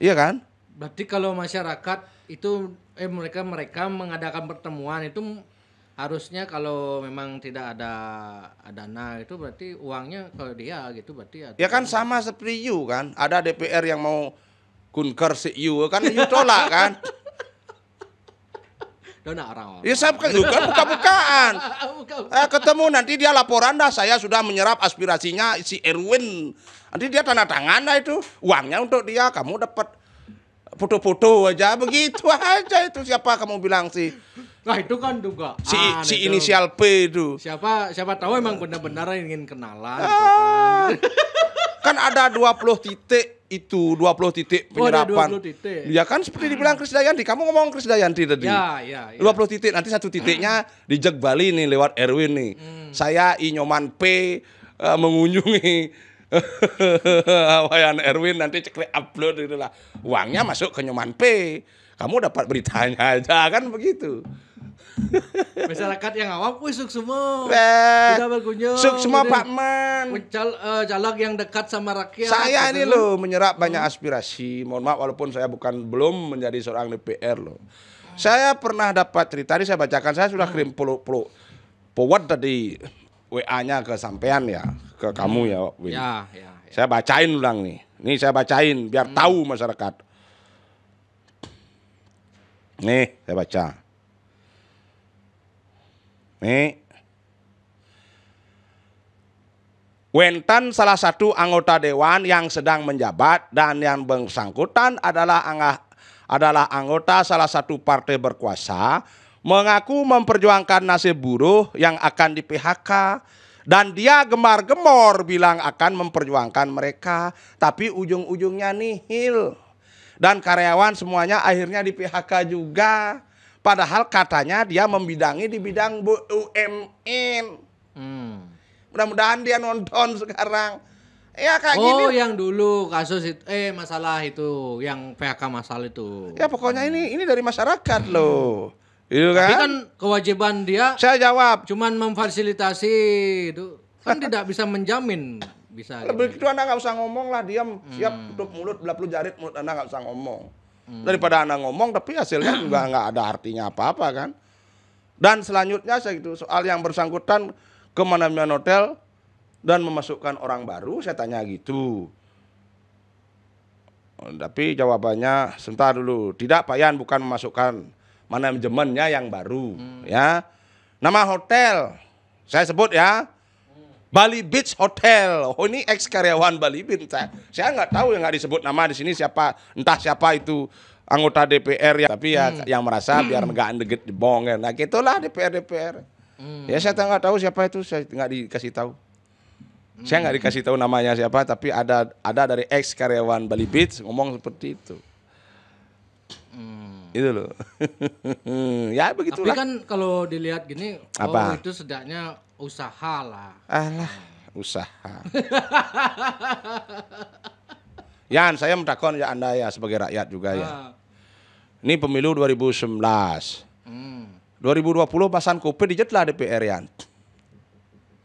Iya kan? Berarti kalau masyarakat itu eh mereka mereka mengadakan pertemuan itu harusnya kalau memang tidak ada dana itu berarti uangnya kalau dia gitu berarti. Ya kan sama seperti you kan. Ada DPR yang mau kunker si you kan you tolak kan. *laughs* Dona orang-orang. Ya saya bukan, bukan buka-bukaan. *laughs* Bukan. Eh, ketemu nanti dia laporan dah saya sudah menyerap aspirasinya si Erwin. Nanti dia tanda tangan dah itu uangnya untuk dia kamu dapat foto-foto aja begitu *laughs* aja itu siapa kamu bilang si Nah itu kan juga. si, si inisial P itu. Siapa siapa tahu emang benar-benar ingin kenalan. gitu Ah, kan. kan ada 20 titik itu 20 titik Oh, penyerapan. 20 titik. Ya kan seperti dibilang Kris Dayanti. Kamu ngomong Kris Dayanti tadi. Ya, ya, ya. 20 titik nanti satu titiknya di Jeg Bali nih lewat Erwin nih. Hmm. Saya Inyoman P eh, mengunjungi *laughs* Wayan Erwin nanti cek upload itu lah. Uangnya masuk ke Nyoman P. Kamu dapat beritanya aja kan begitu. *laughs* Masyarakat yang awam, wih suk semua. Tidak berkunjung. Suk semua gitu. Pak Man. Mencal, eh, caleg yang dekat sama rakyat. Saya gitu ini loh menyerap banyak aspirasi. Mohon maaf walaupun saya bukan belum menjadi seorang DPR loh. Saya pernah dapat cerita tadi saya bacakan saya sudah kirim puluh puluh forward tadi WA-nya ke sampean ya, ke kamu ya, Win. Ya, ya. ya. Saya bacain ulang nih. Nih saya bacain biar tahu masyarakat. Nih, saya baca. Nih. Wentan salah satu anggota dewan yang sedang menjabat dan yang bersangkutan adalah angga- adalah anggota salah satu partai berkuasa mengaku memperjuangkan nasib buruh yang akan di PHK dan dia gemar-gemor bilang akan memperjuangkan mereka tapi ujung-ujungnya nihil dan karyawan semuanya akhirnya di PHK juga padahal katanya dia membidangi di bidang BUMN Hmm. Mudah-mudahan dia nonton sekarang. Ya kayak Oh, gini. yang dulu kasus itu, eh masalah itu, yang PHK masalah itu. Ya pokoknya ini ini dari masyarakat loh. Itu Tapi kan? kan kewajiban dia Saya jawab. cuman memfasilitasi itu kan tidak bisa menjamin bisa gitu. Begitu anda nggak usah ngomong lah, diam, siap tutup mulut, belah jarit mulut anda nggak usah ngomong. Daripada anda ngomong, tapi hasilnya *clears throat* juga nggak ada artinya apa-apa kan. Dan selanjutnya saya gitu soal yang bersangkutan ke manajemen hotel dan memasukkan orang baru, saya tanya gitu. Oh, Tapi jawabannya sebentar dulu. Tidak Pak Yan bukan memasukkan manajemennya yang baru, ya. Nama hotel saya sebut ya. Bali Beach Hotel. Oh ini ex karyawan Bali Beach. Saya, saya nggak tahu yang nggak disebut nama di sini siapa, entah siapa itu anggota DPR ya. Tapi ya yang merasa biar nggak deket dibong kan. Nah gitulah DPR DPR. Ya saya nggak tahu siapa itu, saya nggak dikasih tahu. Saya nggak dikasih tahu namanya siapa, tapi ada ada dari ex karyawan Bali Beach ngomong seperti itu. Itu loh. *laughs* ya Tapi begitulah. kan kalau dilihat gini, Apa? oh itu sedaknya usaha lah. Alah, usaha. Yan, saya mentakon ya Anda ya sebagai rakyat juga ya. Ah, Ini pemilu 2019. hmm, 2020 pasan Covid dijetlah DPR Yan.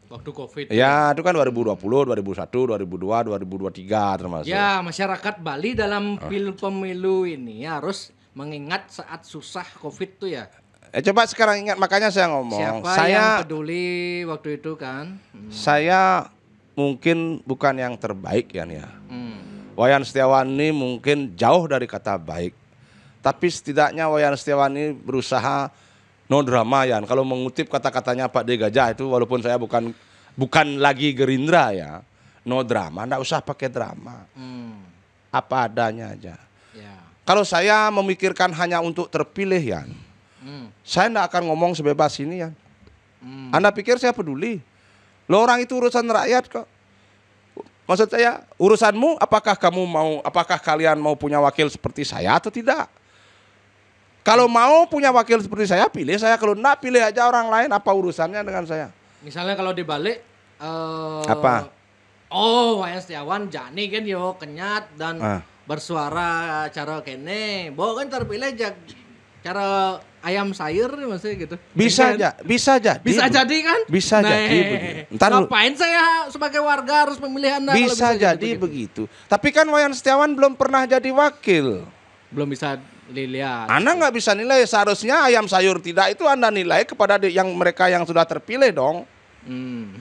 waktu Covid. Ya, itu kan 2020, 2001, 2002, 2023 termasuk. Ya, masyarakat Bali dalam Ah. pil pemilu ini harus mengingat saat susah Covid tuh ya. Eh, coba sekarang ingat makanya saya ngomong. Siapa saya yang peduli waktu itu kan? Hmm. saya mungkin bukan yang terbaik Yan ya. Hmm. Wayan Setiawan ini mungkin jauh dari kata baik. Tapi setidaknya Wayan Setiawan ini berusaha no drama Yan. Kalau mengutip kata-katanya Pak D Gajah itu walaupun saya bukan bukan lagi Gerindra ya. No drama, enggak usah pakai drama. Hmm. Apa adanya aja. Ya. Kalau saya memikirkan hanya untuk terpilih Yan, Hmm. saya enggak akan ngomong sebebas ini Yan. Hmm. Anda pikir saya peduli? Lo orang itu urusan rakyat kok. Maksud saya, urusanmu apakah kamu mau apakah kalian mau punya wakil seperti saya atau tidak? Kalau mau punya wakil seperti saya, pilih saya. Kalau enggak, pilih aja orang lain. Apa urusannya dengan saya? Misalnya kalau dibalik eh Apa? Oh, Wayan Setiawan jani kan yo kenyat dan Ah. bersuara cara kene. Bo kan terpilih jak cara ayam sayur maksudnya gitu. Bisa Kan? aja, bisa jadi. Bisa jadi kan? Bisa Nah, jadi begitu. Ntar lu- Ngapain saya sebagai warga harus memilih Anda kalau Bisa gitu, jadi begitu? begitu. Tapi kan Wayan Setiawan belum pernah jadi wakil. Belum bisa dilihat. Anda nggak bisa nilai. Seharusnya ayam sayur tidak itu Anda nilai kepada yang mereka yang sudah terpilih dong. Hmm.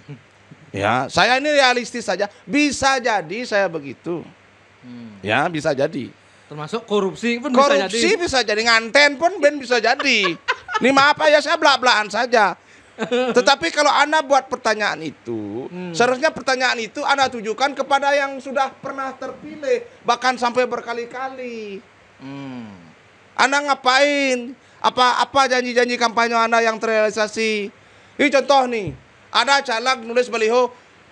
Ya, saya ini realistis saja. Bisa jadi saya begitu. Hmm. Ya, bisa jadi. Termasuk korupsi pun bisa Korupsi jadi. bisa jadi nganten pun ben bisa jadi. Ini maaf ya saya belak-belakan saja. Tetapi kalau Anda buat pertanyaan itu, Hmm. seharusnya pertanyaan itu Anda tujukan kepada yang sudah pernah terpilih, bahkan sampai berkali-kali. Hmm. Anda ngapain? Apa apa janji-janji kampanye Anda yang terrealisasi? Ini contoh nih, ada caleg nulis baliho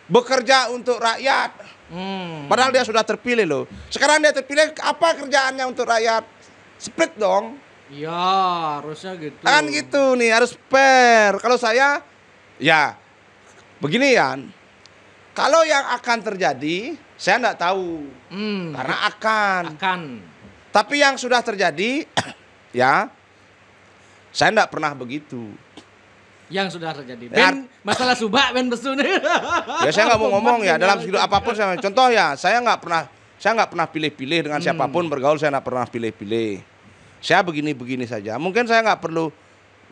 bekerja untuk rakyat. Hmm. Padahal dia sudah terpilih loh. Sekarang dia terpilih, apa kerjaannya untuk rakyat? Split dong. Ya, harusnya gitu. Kan gitu nih, harus fair. Kalau saya, ya begini ya. Kalau yang akan terjadi, saya enggak tahu. Hmm. Karena akan. akan. Tapi yang sudah terjadi, *clears throat* ya, saya enggak pernah begitu. Yang sudah terjadi. Ya, Ben, masalah subak ben besu nih. *laughs* Ya saya nggak mau ngomong ya dalam hidup apa pun saya contoh ya saya nggak pernah saya nggak pernah pilih-pilih dengan Hmm. siapa pun bergaul saya nggak pernah pilih-pilih. Saya begini-begini saja. Mungkin saya nggak perlu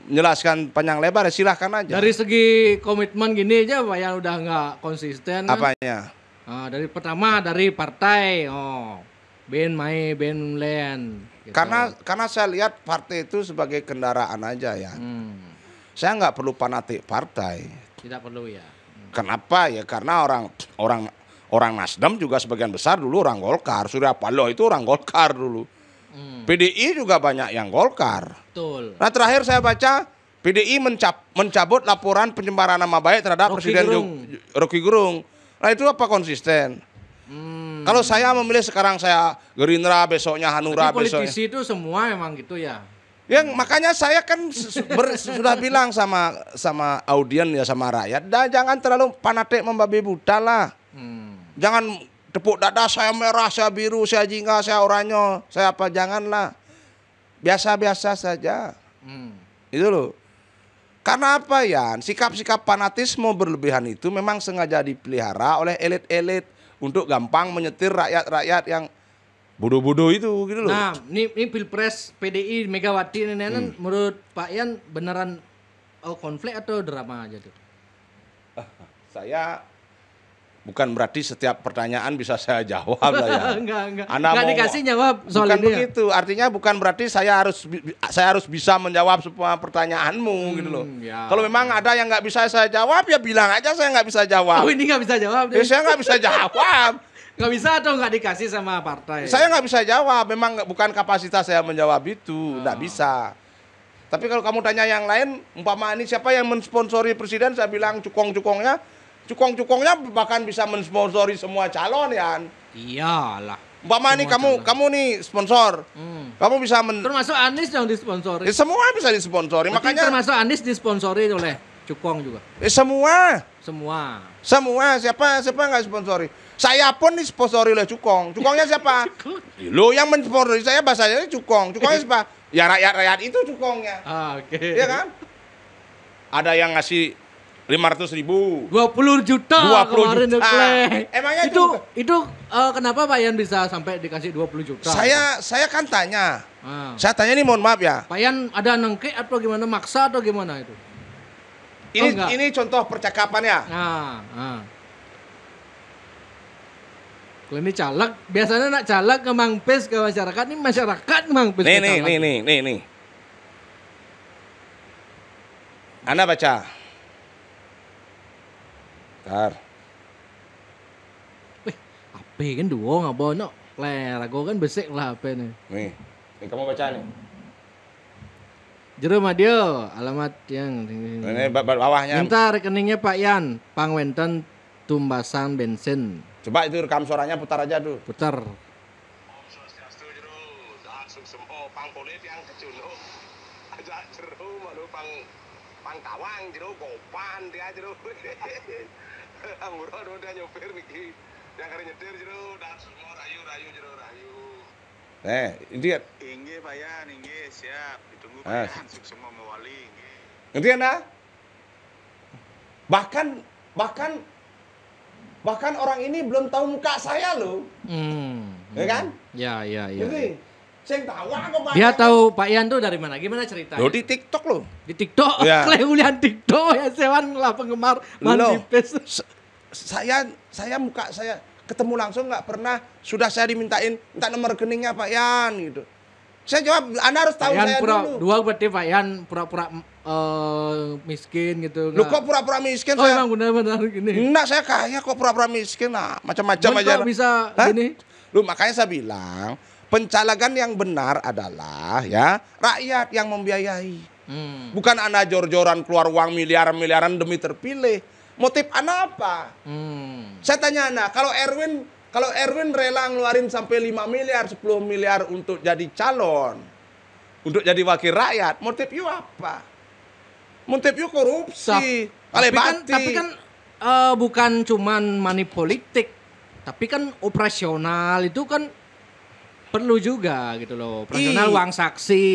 menjelaskan panjang lebar ya silahkan aja. Dari segi komitmen gini aja Pak yang udah nggak konsisten. kan? Apanya? Ah, dari pertama dari partai. Oh. Ben Mai, Ben Len. gitu. Karena karena saya lihat partai itu sebagai kendaraan aja ya. Hmm, Saya nggak perlu fanatik partai. tidak perlu ya. Kenapa ya? Karena orang orang orang Nasdem juga sebagian besar dulu orang Golkar. Surya Paloh itu orang Golkar dulu. Hmm, PDI juga banyak yang Golkar. betul. Nah terakhir saya baca PDI mencap, mencabut laporan pencemaran nama baik terhadap Rocky Presiden Gerung. Rocky Gerung. Nah itu apa konsisten? Hmm. Kalau saya memilih sekarang saya Gerindra, besoknya Hanura, besoknya. politisi itu semua memang gitu ya. Yang makanya saya kan ber- sudah bilang sama sama audien ya sama rakyat, dah jangan terlalu fanatik membabi buta lah. Hmm. Jangan tepuk dada saya merah, saya biru, saya jingga, saya oranye, saya apa janganlah. Biasa-biasa saja. Hmm. Itu loh. Karena apa ya? Sikap-sikap fanatisme berlebihan itu memang sengaja dipelihara oleh elit-elit untuk gampang menyetir rakyat-rakyat yang bodoh-bodoh itu gitu loh. Nah, ini, ini pilpres PDI Megawati ini Hmm. menurut Pak Yan beneran oh, konflik atau drama aja tuh? Saya bukan berarti setiap pertanyaan bisa saya jawab lah ya. *laughs* enggak, enggak. Anda enggak mau- dikasih jawab soal bukan ini ya? begitu. Artinya bukan berarti saya harus saya harus bisa menjawab semua pertanyaanmu gitu loh. ya. Kalau memang ada yang nggak bisa saya jawab ya bilang aja saya nggak bisa jawab. Oh, ini nggak bisa jawab Ya, saya nggak bisa jawab. *laughs* Nggak bisa atau nggak dikasih sama partai? Saya nggak bisa jawab, memang nggak- bukan kapasitas saya menjawab itu, nggak Oh. bisa. Tapi kalau kamu tanya yang lain, umpama ini siapa yang mensponsori presiden, saya bilang cukong-cukongnya, cukong-cukongnya bahkan bisa mensponsori semua calon ya. Iyalah. Umpama ini kamu calon. kamu nih sponsor, Hmm. kamu bisa men, Termasuk Anies yang disponsori. ya, semua bisa disponsori. Berarti Makanya termasuk Anies disponsori oleh Cukong juga. ya, semua, Semua. semua siapa siapa nggak sponsori. Saya pun disponsori oleh cukong. Cukongnya siapa? *laughs* Lo yang mensponsori saya bahasanya cukong. Cukongnya siapa? Ya rakyat-rakyat itu cukongnya. Ah, Oke. Iya kan? Ada yang ngasih 500 ribu. 20 juta 20 kemarin juta. Klek. Emangnya itu juga? itu eh, kenapa Pak Yan bisa sampai dikasih 20 juta? Saya saya kan tanya. Ah. Saya tanya ini mohon maaf ya. Pak Yan ada nengke atau gimana maksa atau gimana itu? Ini enggak. ini contoh percakapannya. Nah, nah. Kalau ini caleg, biasanya nak caleg ke mangpes ke masyarakat, ini masyarakat ke mangpes Nih nih nih nih nih nih. Anda baca. Bentar. Wih, HP kan dua nggak bono. Ler, aku kan besek lah HP nih. Nih. Nih kamu baca nih. Jero Madio, alamat yang Ini ba- ba- bawahnya. minta rekeningnya Pak Yan, Pangwenten tumbasan bensin. Coba itu rekam suaranya putar aja tuh. Putar. Jero, gopan dia jero. Udah nyopir niki. Yang nyetir jero, dan semua rayu rayu jero rayu. Eh, ini dia. Inggih Pak Yan, inggih siap. Ditunggu Ah. Mewali Anda? Bahkan bahkan bahkan orang ini belum tahu muka saya loh. Hmm. Ya kan? Ya, ya, ya. Ngerti? Saya tahu apa Pak. Dia tahu Pak Yan tuh dari mana? Gimana ceritanya? Loh di TikTok loh. Di TikTok, Ya. *laughs* Kleulian TikTok ya sewan lah penggemar Loh. Manipes. S- saya saya muka saya ketemu langsung nggak pernah sudah saya dimintain minta nomor rekeningnya Pak Yan gitu. Saya jawab, Anda harus tahu Yan saya pura, dulu. dua berarti Pak Yan pura-pura eh, miskin gitu. Lu kok pura-pura miskin Oh saya? emang benar-benar gini. Enggak, saya kaya kok pura-pura miskin. Nah, macam-macam aja. kok bisa Hah? gini? Lu makanya saya bilang, pencalegan yang benar adalah ya rakyat yang membiayai. Hmm. Bukan Anda jor-joran keluar uang miliaran-miliaran demi terpilih. Motif Anda apa? Hmm. Saya tanya Anda, kalau Erwin kalau Erwin rela ngeluarin sampai 5 miliar, 10 miliar untuk jadi calon, untuk jadi wakil rakyat, motif you apa? Motif you korupsi, tapi kan, tapi kan eh, bukan cuman money politik, tapi kan operasional itu kan perlu juga gitu loh. Operasional uang saksi.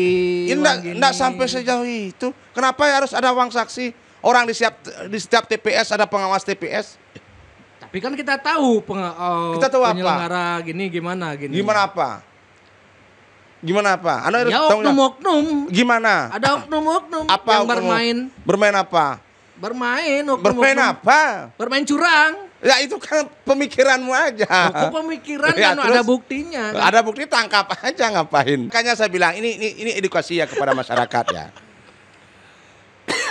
Enggak, enggak sampai sejauh itu. Kenapa harus ada uang saksi? Orang di setiap di setiap TPS ada pengawas TPS. Tapi kan kita tahu peng, eh, Kita tahu apa? penyelenggara gini gimana gini. Gimana apa? Gimana apa? Anda Ya oknum-oknum. Gimana? Ada oknum-oknum Apa yang oknum? bermain Bermain apa? bermain oknum Bermain apa? Bermain curang. Ya itu kan pemikiranmu aja. Kok pemikiran *laughs* Ya, kan ada terus? buktinya. kan? Ada bukti tangkap aja ngapain? Makanya saya bilang ini ini ini edukasi ya kepada masyarakat ya.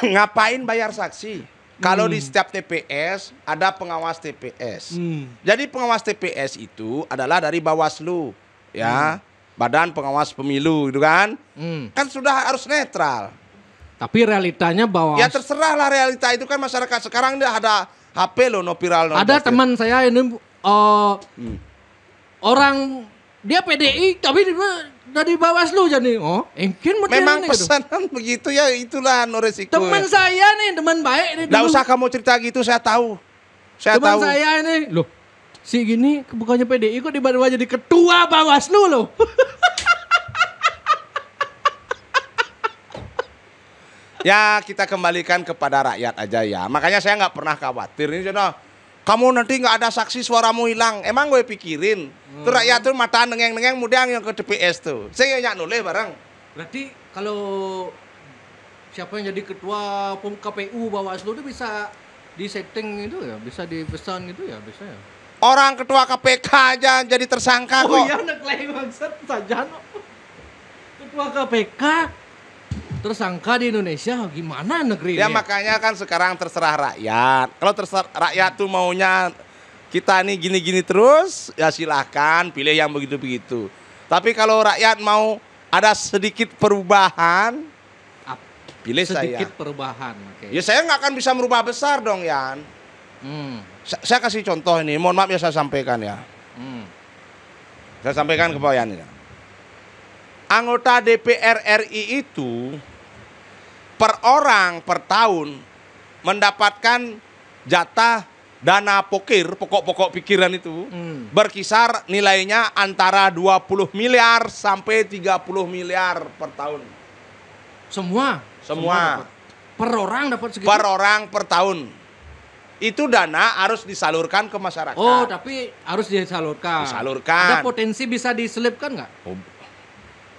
*coughs* ngapain bayar saksi? Kalau di setiap TPS ada pengawas TPS. Hmm. Jadi pengawas TPS itu adalah dari Bawaslu, ya. Badan Pengawas Pemilu gitu kan. Hmm. Kan sudah harus netral. Tapi realitanya bahwa Ya terserah lah realita itu kan masyarakat sekarang dia ada HP loh no viral no ada teman saya ini eh, Hmm. orang dia PDI tapi dia dari Bawaslu jadi oh mungkin Memang gitu. pesanan *laughs* begitu ya itulah no resiko. teman saya nih teman baik nih Nggak usah kamu cerita gitu, saya tahu. Saya teman tahu. saya ini loh si gini bukannya PDI kok tiba-tiba jadi ketua Bawaslu loh *laughs* Ya kita kembalikan kepada rakyat aja ya. Makanya saya nggak pernah khawatir ini Jono. Kamu nanti nggak ada saksi suaramu hilang. Emang gue pikirin. Tuh rakyat tuh mata nengeng-nengeng mudang yang ke TPS tuh. Saya nyak nulis bareng. berarti kalau siapa yang jadi ketua pem- KPU Bawaslu itu bisa di setting itu ya bisa dipesan gitu ya bisa ya Orang ketua KPK aja jadi tersangka Oh kok. iya anak lain bangsat saja. Ketua KPK tersangka di Indonesia gimana negeri Ya ini? makanya kan sekarang terserah rakyat. Kalau terserah rakyat tuh maunya kita nih gini-gini terus, ya silahkan pilih yang begitu-begitu. Tapi kalau rakyat mau ada sedikit perubahan, pilih sedikit saya. perubahan. Oke. Ya saya nggak akan bisa merubah besar dong, Yan. Hmm. Sa- Saya kasih contoh ini, mohon maaf ya saya sampaikan ya. Hmm. Saya sampaikan ke Pak Yan ya. Anggota DPR RI itu per orang per tahun mendapatkan jatah dana pokir, pokok-pokok pikiran itu Hmm. berkisar nilainya antara 20 miliar sampai 30 miliar per tahun. Semua. Semua. dapat. Per orang dapat segitu. Per orang per tahun. Itu dana harus disalurkan ke masyarakat. Oh, tapi harus disalurkan. Disalurkan. Ada potensi bisa diselipkan nggak?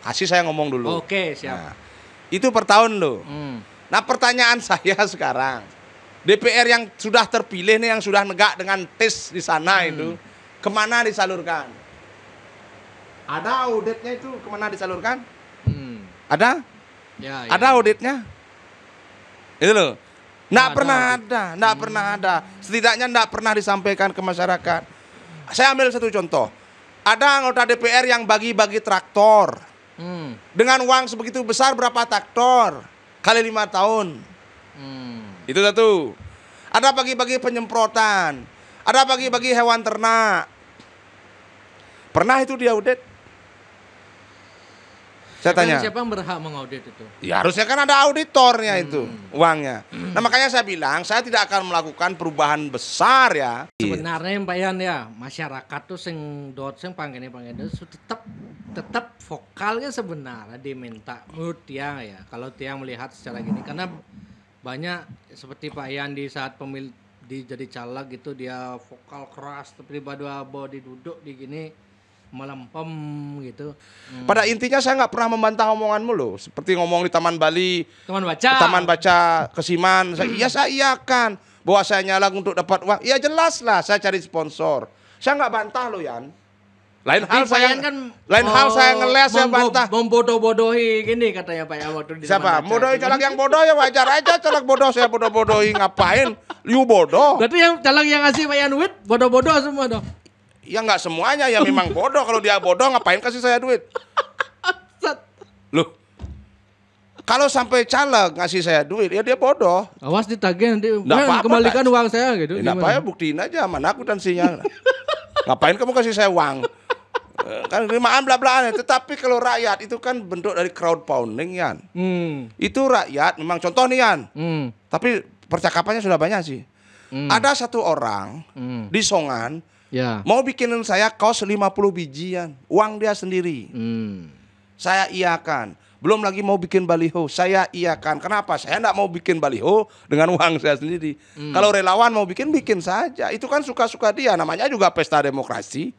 Kasih saya ngomong dulu. Oke, siap. Nah, itu per tahun loh. Hmm. Nah pertanyaan *laughs* saya sekarang, DPR yang sudah terpilih nih yang sudah negak dengan tes di sana itu, ke mana disalurkan? Ada auditnya itu ke mana disalurkan? Hmm. Ada? Ya, ya. Ada auditnya? Itu loh. Nggak Ada pernah audit. ada, nggak pernah ada. Setidaknya nggak pernah disampaikan ke masyarakat. Saya ambil satu contoh. Ada anggota DPR yang bagi-bagi traktor. Hmm. Dengan uang sebegitu besar berapa traktor? Kali lima tahun. Hmm. Itu satu. Ada bagi-bagi penyemprotan. Ada bagi-bagi hewan ternak. Pernah itu diaudit? Saya Siapa- tanya. Siapa yang berhak mengaudit itu? Ya harusnya kan ada auditornya itu uangnya. Nah makanya saya bilang saya tidak akan melakukan perubahan besar ya. Sebenarnya Pak Yan ya, masyarakat tuh sing dot sing panggene itu tetap tetap vokalnya sebenarnya diminta menurut tiang ya. Kalau tiang melihat secara gini karena banyak seperti Pak Yan di saat pemil di jadi caleg gitu dia vokal keras tapi pada bawa diduduk di gini melempem gitu. Hmm. Pada intinya saya nggak pernah membantah omonganmu loh. Seperti ngomong di Taman Bali, Teman baca. Taman Baca Kesiman. Saya, iya saya iakan bahwa saya nyalak untuk dapat uang. Ya jelas lah saya cari sponsor. Saya nggak bantah loh Yan. Lain hal saya kan lain hal saya ngeles ya bantah. Membodoh-bodohi gini katanya Pak ya waktu di Siapa? depan Bodoh acara. caleg yang bodoh ya wajar aja caleg bodoh saya bodoh-bodohi ngapain? You bodoh. Berarti yang caleg yang ngasih Wayan duit bodoh-bodoh semua dong. Ya nggak semuanya ya memang bodoh. Kalau dia bodoh ngapain kasih saya duit? Loh. Kalau sampai caleg ngasih saya duit ya dia bodoh. Awas ditagih nanti. Nggak "Wayan, apa-apa, kembalikan Pak. uang saya gitu. Tidak apa ya buktiin aja mana akuntansinya. Ngapain kamu kasih saya uang? Eh, Kan terimaan bla bla Tetapi kalau rakyat itu kan bentuk dari crowdfunding Yan. Hmm. Itu rakyat memang contoh nih Yan. Hmm. Tapi percakapannya sudah banyak sih. Hmm. Ada satu orang Hmm. di Songan Ya. mau bikinin saya kaos 50 biji Yan. Uang dia sendiri. Hmm. Saya iakan. Belum lagi mau bikin baliho, saya iakan. Kenapa? Saya enggak mau bikin baliho dengan *laughs* uang saya sendiri. Kalau relawan mau bikin, bikin saja. Itu kan suka-suka dia. Namanya juga pesta demokrasi.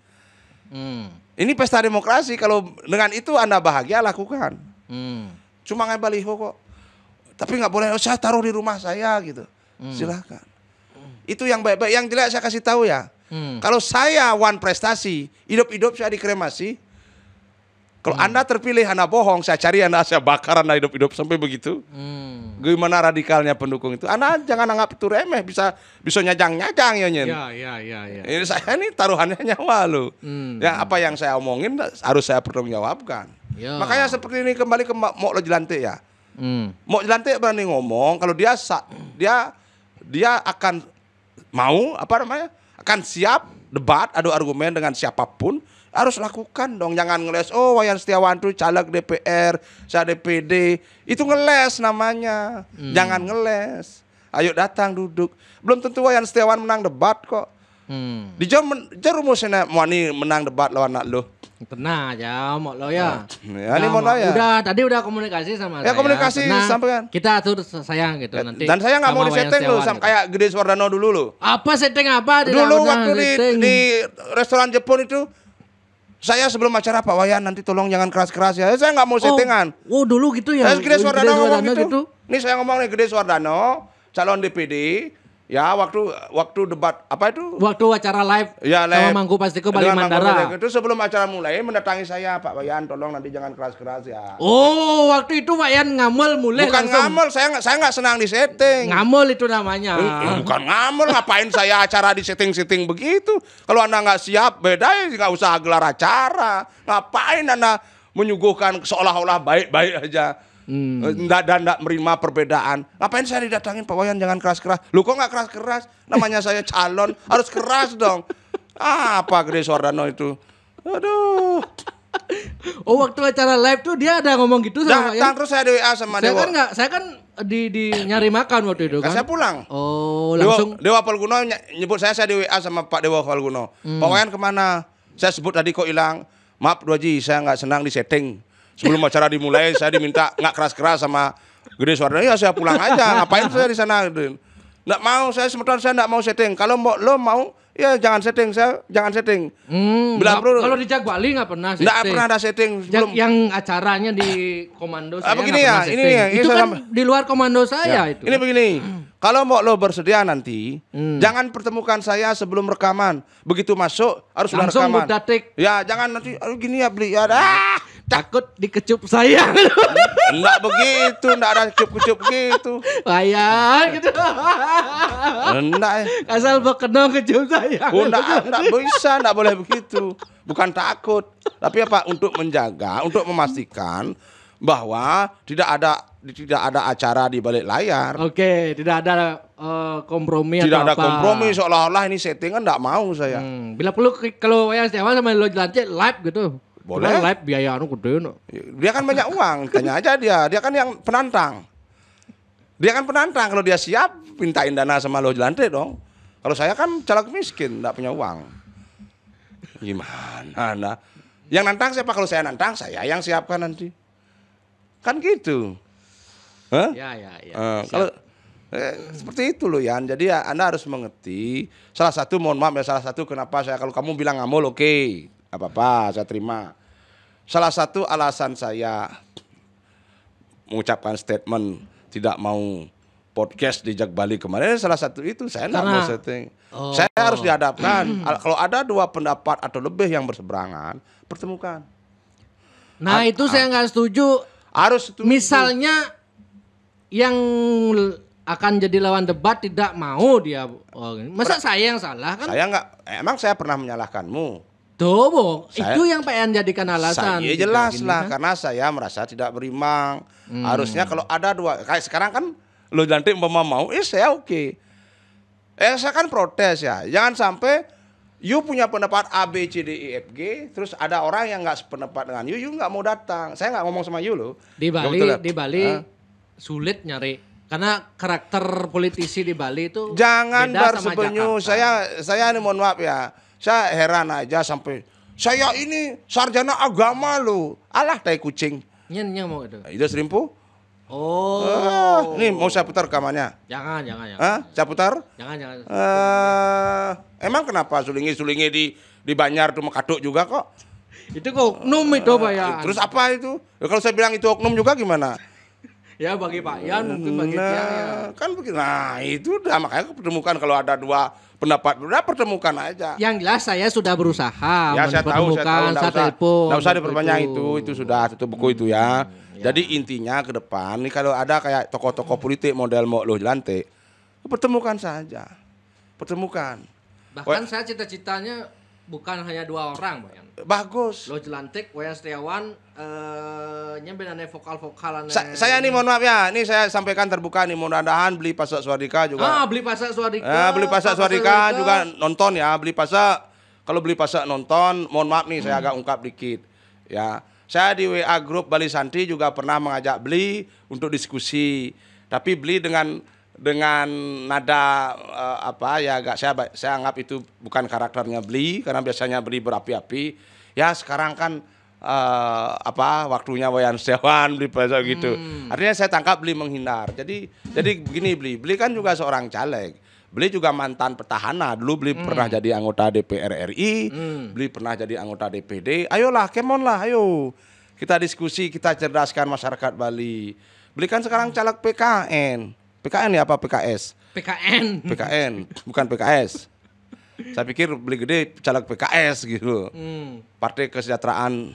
Hmm. Ini pesta demokrasi. Kalau dengan itu Anda bahagia, lakukan. Hmm. Cuma nggak baliho kok. Tapi nggak boleh, oh, saya taruh di rumah saya gitu. Silahkan. Itu yang baik-baik. Yang jelek saya kasih tahu ya. Hmm. Kalau saya one prestasi, hidup-hidup saya dikremasi. Kalau Anda terpilih Anda bohong, saya cari Anda saya bakar Anda hidup-hidup sampai begitu. Hmm. Gimana radikalnya pendukung itu? Anda jangan anggap itu remeh, bisa bisa nyajang-nyajang ya nyen. Ya, ya, ya, ya. Ini saya ini taruhannya nyawa loh. Hmm. Ya apa yang saya omongin harus saya pertanggungjawabkan. Ya. Makanya seperti ini kembali ke Mok Lo Jelantik ya. Hmm. Mok Jelantik berani ngomong kalau dia dia dia akan mau apa namanya? akan siap debat adu argumen dengan siapa pun harus lakukan dong jangan ngeles oh Wayan Setiawan tuh caleg DPR saya DPD itu ngeles namanya jangan ngeles ayo datang duduk belum tentu Wayan Setiawan menang debat kok Hmm. di jam men- jam rumusnya Wani menang debat lawan nak lo Tenang aja, mau lo ya. Ya, ini mau lo ya. Udah, tadi udah komunikasi sama Ya, saya. komunikasi Tenang. sampaikan. Kita atur sayang gitu nanti. dan saya nggak mau disetting Setiawan sama gitu. kayak Gede Suwardano dulu loh Apa setting apa? Dulu waktu di, di restoran Jepun itu saya sebelum acara Pak Wayan nanti tolong jangan keras-keras ya. Saya nggak mau settingan. Oh, oh, dulu gitu ya. Saya Gede ngomong Suwardano gitu. Ini saya ngomong nih Gede Suwardano, calon DPD. Ya waktu waktu debat apa itu? Waktu acara live Ya, sama live. Mangku Pastiko Bali Mangku Mandara. Pastiko. Itu sebelum acara mulai mendatangi saya Pak Wayan tolong nanti jangan keras-keras ya. Oh, waktu itu Pak Yan ngamel mulai Bukan langsung. ngamel, saya nggak saya nggak senang di setting. Ngamel itu namanya. Eh, Bukan ngamel, ngapain saya acara di setting-setting begitu? Kalau anda nggak siap, beda ya nggak usah gelar acara. Ngapain anda menyuguhkan seolah-olah baik-baik aja? Hmm. Eh, Nggak dan nggak menerima perbedaan. Ngapain saya didatangin Pak Wayan jangan keras-keras? Lu kok nggak keras-keras? Namanya saya calon, harus keras dong. Ah, apa Gede Suwardano itu? Aduh. Oh, waktu acara live tuh dia ada ngomong gitu sama. Datang terus saya di WA sama Saya Dewa. kan nggak, saya kan di di nyari makan waktu itu Kan saya pulang. Oh, Dewa, langsung Dewa Palguno ny- nyebut saya saya di WA sama Pak Dewa Palguno. Hmm. Pak Wayan ke mana? Saya sebut tadi kok hilang. Maaf Dua Ji, saya nggak senang di setting. Sebelum acara dimulai saya diminta nggak keras-keras sama Gede Suardana. Ya saya pulang aja. Ngapain saya di sana? Nggak mau saya sementara saya nggak mau setting. Kalau mau lo mau ya jangan setting saya jangan setting. Hmm, Bila nggak- perlu. kalau di Jagwali nggak pernah Nggak setting. pernah ada setting sebelum. yang acaranya di komando saya begini nggak ya, pernah ini ya, ini itu saya kan sampai- di luar komando saya Ya, itu. Ini begini, kalau mau lo bersedia nanti, Hmm. jangan pertemukan saya sebelum rekaman. Begitu masuk harus sudah Langsung rekaman. budatik. Ya, jangan nanti aduh, gini ya beli ya. Ah, takut dikecup saya. *laughs* enggak begitu, enggak ada kecup-kecup gitu. Bayar gitu. Enggak. Asal berkenal kecup saya. Oh, enggak, enggak bisa, enggak boleh begitu. Bukan takut, tapi apa untuk menjaga, untuk memastikan bahwa tidak ada tidak ada acara di balik layar. Oke, tidak ada eh, kompromi Tidak atau ada apa. kompromi seolah-olah ini settingan enggak mau saya. Hmm, bila perlu kalau Wayan Setiawan sama Lo Jelantik live gitu. Boleh. Cuma live biaya anu gede no. Dia kan banyak uang, tanya aja dia. Dia kan yang penantang. Dia kan penantang. Kalau dia siap, mintain dana sama lo jelantik dong. Kalau saya kan caleg miskin, nggak punya uang. Gimana? Nah, yang nantang siapa? Kalau saya nantang, saya yang siapkan nanti. Kan gitu. Hah? Ya ya ya. Siap. kalau eh, seperti itu loh Yan. Jadi ya Anda harus mengerti. Salah satu mohon maaf ya salah satu kenapa saya kalau kamu bilang ngamul oke, apa apa saya terima. Salah satu alasan saya mengucapkan statement tidak mau podcast di Jak Bali kemarin salah satu itu saya nggak mau setting. Oh. Saya harus dihadapkan. *clears throat* Al- Kalau ada dua pendapat atau lebih yang berseberangan, pertemukan. Nah, itu saya nggak setuju. Harus itu. Misalnya yang akan jadi lawan debat tidak mau dia oh, masa saya yang salah kan saya nggak. Emang saya pernah menyalahkanmu. Tuh. Saya- itu yang pengen jadikan alasan Saya gitu, jelas gini, lah kan? karena saya merasa tidak berimbang. Hmm. Harusnya kalau ada dua kayak sekarang kan lo nanti umpama mau, eh saya oke. Eh saya kan protes ya. Jangan sampai you punya pendapat A B C D E F G, terus ada orang yang nggak sependapat dengan you, you nggak mau datang. Saya nggak ngomong sama you loh. di Bali di Bali Hah? sulit nyari karena karakter politisi di Bali itu Jangan bersebenyu. Saya saya ini mohon maaf ya. Saya heran aja sampai saya ini sarjana agama loh. Alah tai kucing. Nyen nyen mau itu. Itu serimpu. Oh. Ah, ini mau saya putar rekamannya. Jangan, jangan, jangan. Hah? Saya putar? Jangan, jangan. Eh, emang kenapa sulingi-sulingi di di Banjar tuh mekaduk juga kok? Itu kok oknum itu Pak Yan. Terus apa itu? Ya, kalau saya bilang itu oknum juga gimana? Ya bagi Pak Yan mungkin bagi Tiang ya. Nah, kan begitu. Nah, itu udah makanya pertemukan kalau ada dua pendapat udah pertemukan aja. Yang jelas saya sudah berusaha Ya saya tahu, saya tahu. saya usah, telepon. nggak usah waktu diperbanyak itu. itu, sudah tutup buku itu ya. Jadi intinya ke depan nih kalau ada kayak tokoh-tokoh politik model mau lo lantik, pertemukan saja, pertemukan. Bahkan saya cita-citanya bukan hanya dua orang, Pak Yan. Bagus. Lo Jelantik, Wayan Setiawan, eh nyampe vokal-vokalan. Sa- saya nih mohon maaf ya, ini saya sampaikan terbuka nih mudah-mudahan beli pasak Swadika juga. Ah, beli pasak Swadika. Eh, beli pasak Swadika juga nonton ya, beli pasak. Kalau beli pasak nonton, mohon maaf nih saya agak ungkap dikit. Ya, saya di WA grup Bali Santi juga pernah mengajak beli untuk diskusi. Tapi beli dengan dengan nada eh, apa ya agak saya saya anggap itu bukan karakternya beli karena biasanya beli berapi-api. Ya sekarang kan eh, apa waktunya Wayan Setiawan beli pasak gitu. Artinya saya tangkap beli menghindar. Jadi jadi begini beli, beli kan juga seorang caleg. Beli juga mantan petahana. Dulu beli pernah jadi anggota DPR RI, beli pernah jadi anggota DPD. Ayolah, kemon lah, ayo. Kita diskusi, kita cerdaskan masyarakat Bali. Beli kan sekarang caleg PKN. PKN ya apa PKS? PKN. PKN, bukan PKS. Saya pikir beli gede caleg PKS gitu. Hmm. Partai Kesejahteraan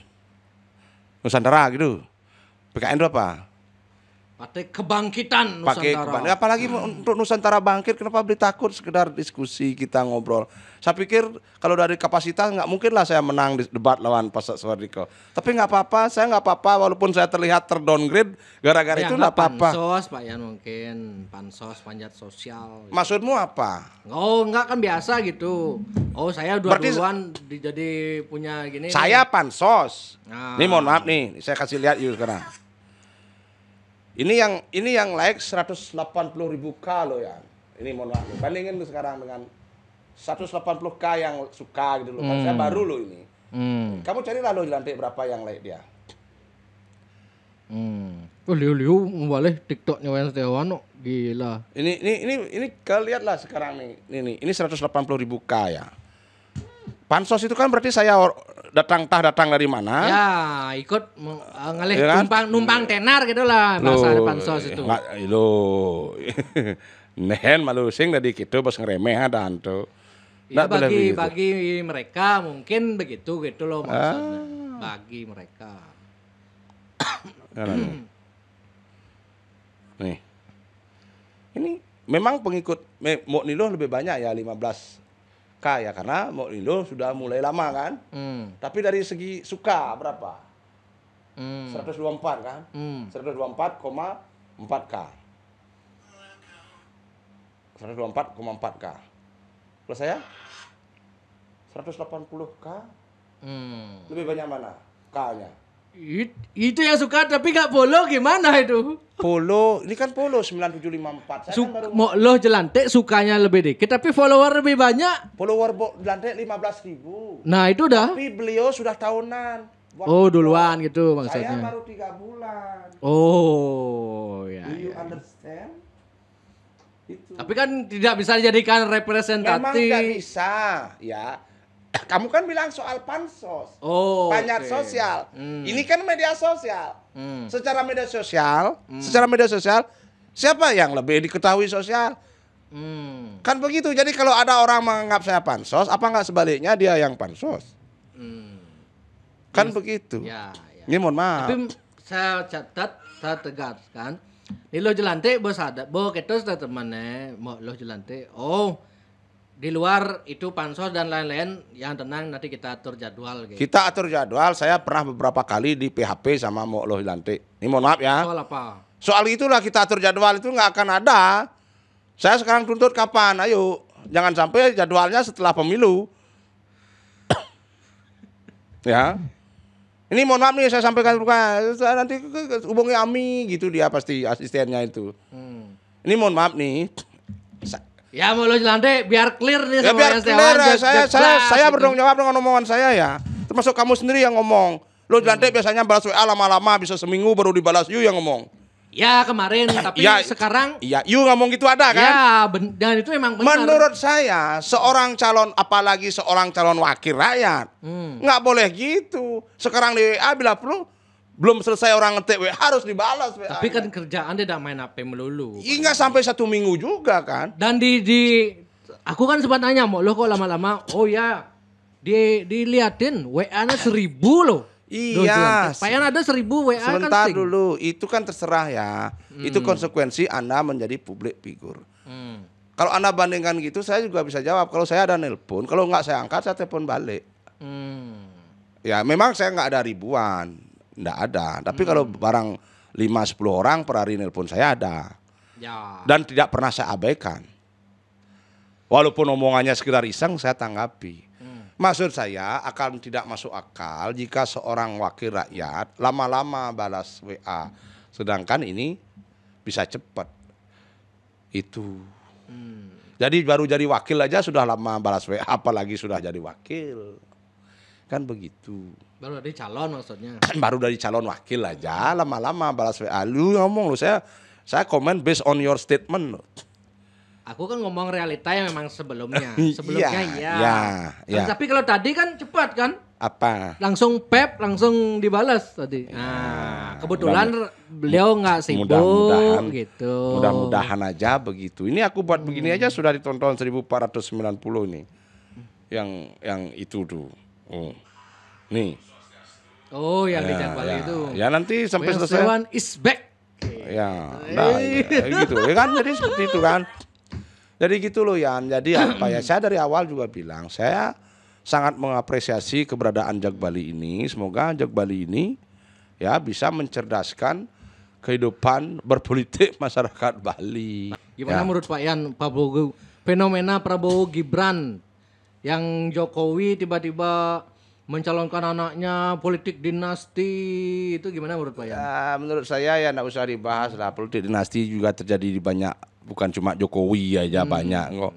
Nusantara gitu. PKN itu apa? Partai Kebangkitan pakai Nusantara. apalagi untuk Nusantara bangkit kenapa beli takut sekedar diskusi kita ngobrol saya pikir kalau dari kapasitas nggak mungkin lah saya menang di debat lawan Pak Suardiko tapi nggak apa-apa saya nggak apa-apa walaupun saya terlihat terdowngrade gara-gara itu nggak apa-apa Pansos, Pak Yan mungkin. Pansos, panjat sosial. maksudmu apa Oh, enggak kan biasa gitu. Oh, saya dua duluan di- jadi punya gini. saya pansos Nah. ini mohon maaf nih saya kasih lihat yuk sekarang ini yang ini yang like 180 ribu k loh ya ini mohon maaf bandingin tuh sekarang dengan 180 k yang suka gitu loh Kan saya baru loh ini Hmm. Kamu carilah lo lantik berapa yang like dia. Hmm. Oh, liu-liu balik TikToknya Wayan Setiawan oh. gila. Ini ini ini ini kalian lihatlah sekarang nih. Ini nih, ini 180 ribu K ya. Pansos itu kan berarti saya datang tah datang dari mana? Ya, ikut eh, ngalih Iya kan? numpang numpang tenar gitu lah bahasa Loh, pansos itu. Nggak, lo. *laughs* Nen malu sing tadi gitu bos ngeremeh ada antu. Ya, Nggak bagi begitu. bagi mereka mungkin begitu gitu loh maksudnya. Ah. Bagi mereka. Nih? Ini memang pengikut Mok Nilo lebih banyak ya 15 K ya karena Mok Nilo sudah mulai lama kan. Hmm. Tapi dari segi suka berapa? Hmm. 124 kan? Hmm. 124,4 K. 124,4 K. Kalau saya 180 K Hmm. lebih banyak mana? K-nya. It- itu yang suka tapi gak follow gimana itu? Polo, ini kan Polo 9754. Saya Su kan baru mau lo jelantik sukanya lebih dikit tapi follower lebih banyak. follower Bo- lantai 15 ribu. Nah itu dah. Tapi beliau sudah tahunan. Waktu Oh duluan gitu Saya maksudnya. baru tiga bulan. Oh ya. Do you ya. understand? Itu. Tapi kan tidak bisa dijadikan Memang representatif. tidak bisa, ya. Kamu kan bilang soal pansos, Oh. banyak oke. sosial. Hmm. Ini kan media sosial. Hmm. Secara media sosial, secara media sosial, Siapa yang lebih diketahui sosial? Hmm. Kan begitu. Jadi kalau ada orang menganggap saya pansos, apa nggak sebaliknya dia yang pansos? Hmm. Kan begitu. Ya, ya. Ini mohon maaf. Tapi saya catat, saya tegaskan. Di lo jelante bos ada, bo kita sudah temannya, mau lo jelante. Oh, di luar itu pansos dan lain-lain yang tenang nanti kita atur jadwal gitu. Kita atur jadwal. Saya pernah beberapa kali di PHP sama Loh Lantik. Ini mohon maaf ya. Soal apa? Soal itulah kita atur jadwal itu nggak akan ada. Saya sekarang tuntut kapan? Ayo, jangan sampai jadwalnya setelah pemilu. *coughs* ya. Ini mohon maaf nih saya sampaikan bukan saya nanti hubungi Ami gitu dia pasti asistennya itu. Hmm. Ini mohon maaf nih. Ya mau lo jelante biar clear nih Ya sama biar clear ya, saya saya jelas saya gitu. bertanggung jawab dengan omongan saya ya. Termasuk kamu sendiri yang ngomong. Lo lantai biasanya balas WA lama-lama bisa seminggu baru dibalas you yang ngomong. Ya kemarin, *clears throat* tapi Ya, sekarang Iya, you ngomong gitu ada kan? ya ben- dan itu emang benar. Menurut saya, seorang calon apalagi seorang calon wakil rakyat, Hmm. nggak boleh gitu. Sekarang di WA bila perlu belum selesai orang ngetik WA harus dibalas WA. Tapi kan kerjaan dia tidak main HP melulu. Hingga sampai satu minggu juga kan. Dan di di aku kan sempat nanya mau lo kok lama-lama oh ya di diliatin WA-nya seribu loh. Iya. Payan ada seribu WA Sebentar kan sing. dulu, itu kan terserah ya. Itu konsekuensi Anda menjadi publik figur. Hmm. Kalau Anda bandingkan gitu, saya juga bisa jawab. Kalau saya ada nelpon, kalau nggak saya angkat, saya telepon balik. Hmm. Ya memang saya nggak ada ribuan, nggak ada. Tapi kalau barang 5-10 orang per hari nelpon saya ada. Ya. Dan tidak pernah saya abaikan. Walaupun omongannya sekedar iseng, saya tanggapi. Maksud saya akan tidak masuk akal jika seorang wakil rakyat lama-lama balas WA. Sedangkan ini bisa cepat. Itu. Jadi baru jadi wakil aja sudah lama balas WA, apalagi sudah jadi wakil. Kan begitu. Baru ada calon maksudnya. Kan *clears throat* baru dari calon wakil aja lama-lama balas WA. Lu ngomong lu saya saya komen based on your statement. loh. Aku kan ngomong realita yang memang sebelumnya. *laughs* Sebelumnya Iya, iya. iya, iya. Tapi kalau tadi kan cepat kan? Apa? Langsung pep, langsung dibalas tadi. Nah, kebetulan beliau nggak sibuk Mudah-mudahan gitu. Mudah-mudahan aja begitu. Ini aku buat begini aja sudah ditonton 1490 ini. Yang yang itu tuh. Oh. Nih. Oh, yang di Ya, Jakbal ya. itu. Ya nanti sampai Well, selesai. Sewan is back. Ya, nah, ya, gitu. Ya kan jadi seperti itu kan. Jadi gitu loh Yan. Jadi apa ya? Saya dari awal juga bilang saya sangat mengapresiasi keberadaan Jak Bali ini. Semoga Jak Bali ini ya bisa mencerdaskan kehidupan berpolitik *laughs* masyarakat Bali. Gimana Ya. menurut Pak Yan Prabowo fenomena Prabowo Gibran yang Jokowi tiba-tiba mencalonkan anaknya politik dinasti itu gimana menurut Pak Yan? Ya, menurut saya ya enggak usah dibahas lah. Politik dinasti juga terjadi di banyak, bukan cuma Jokowi aja banyak kok.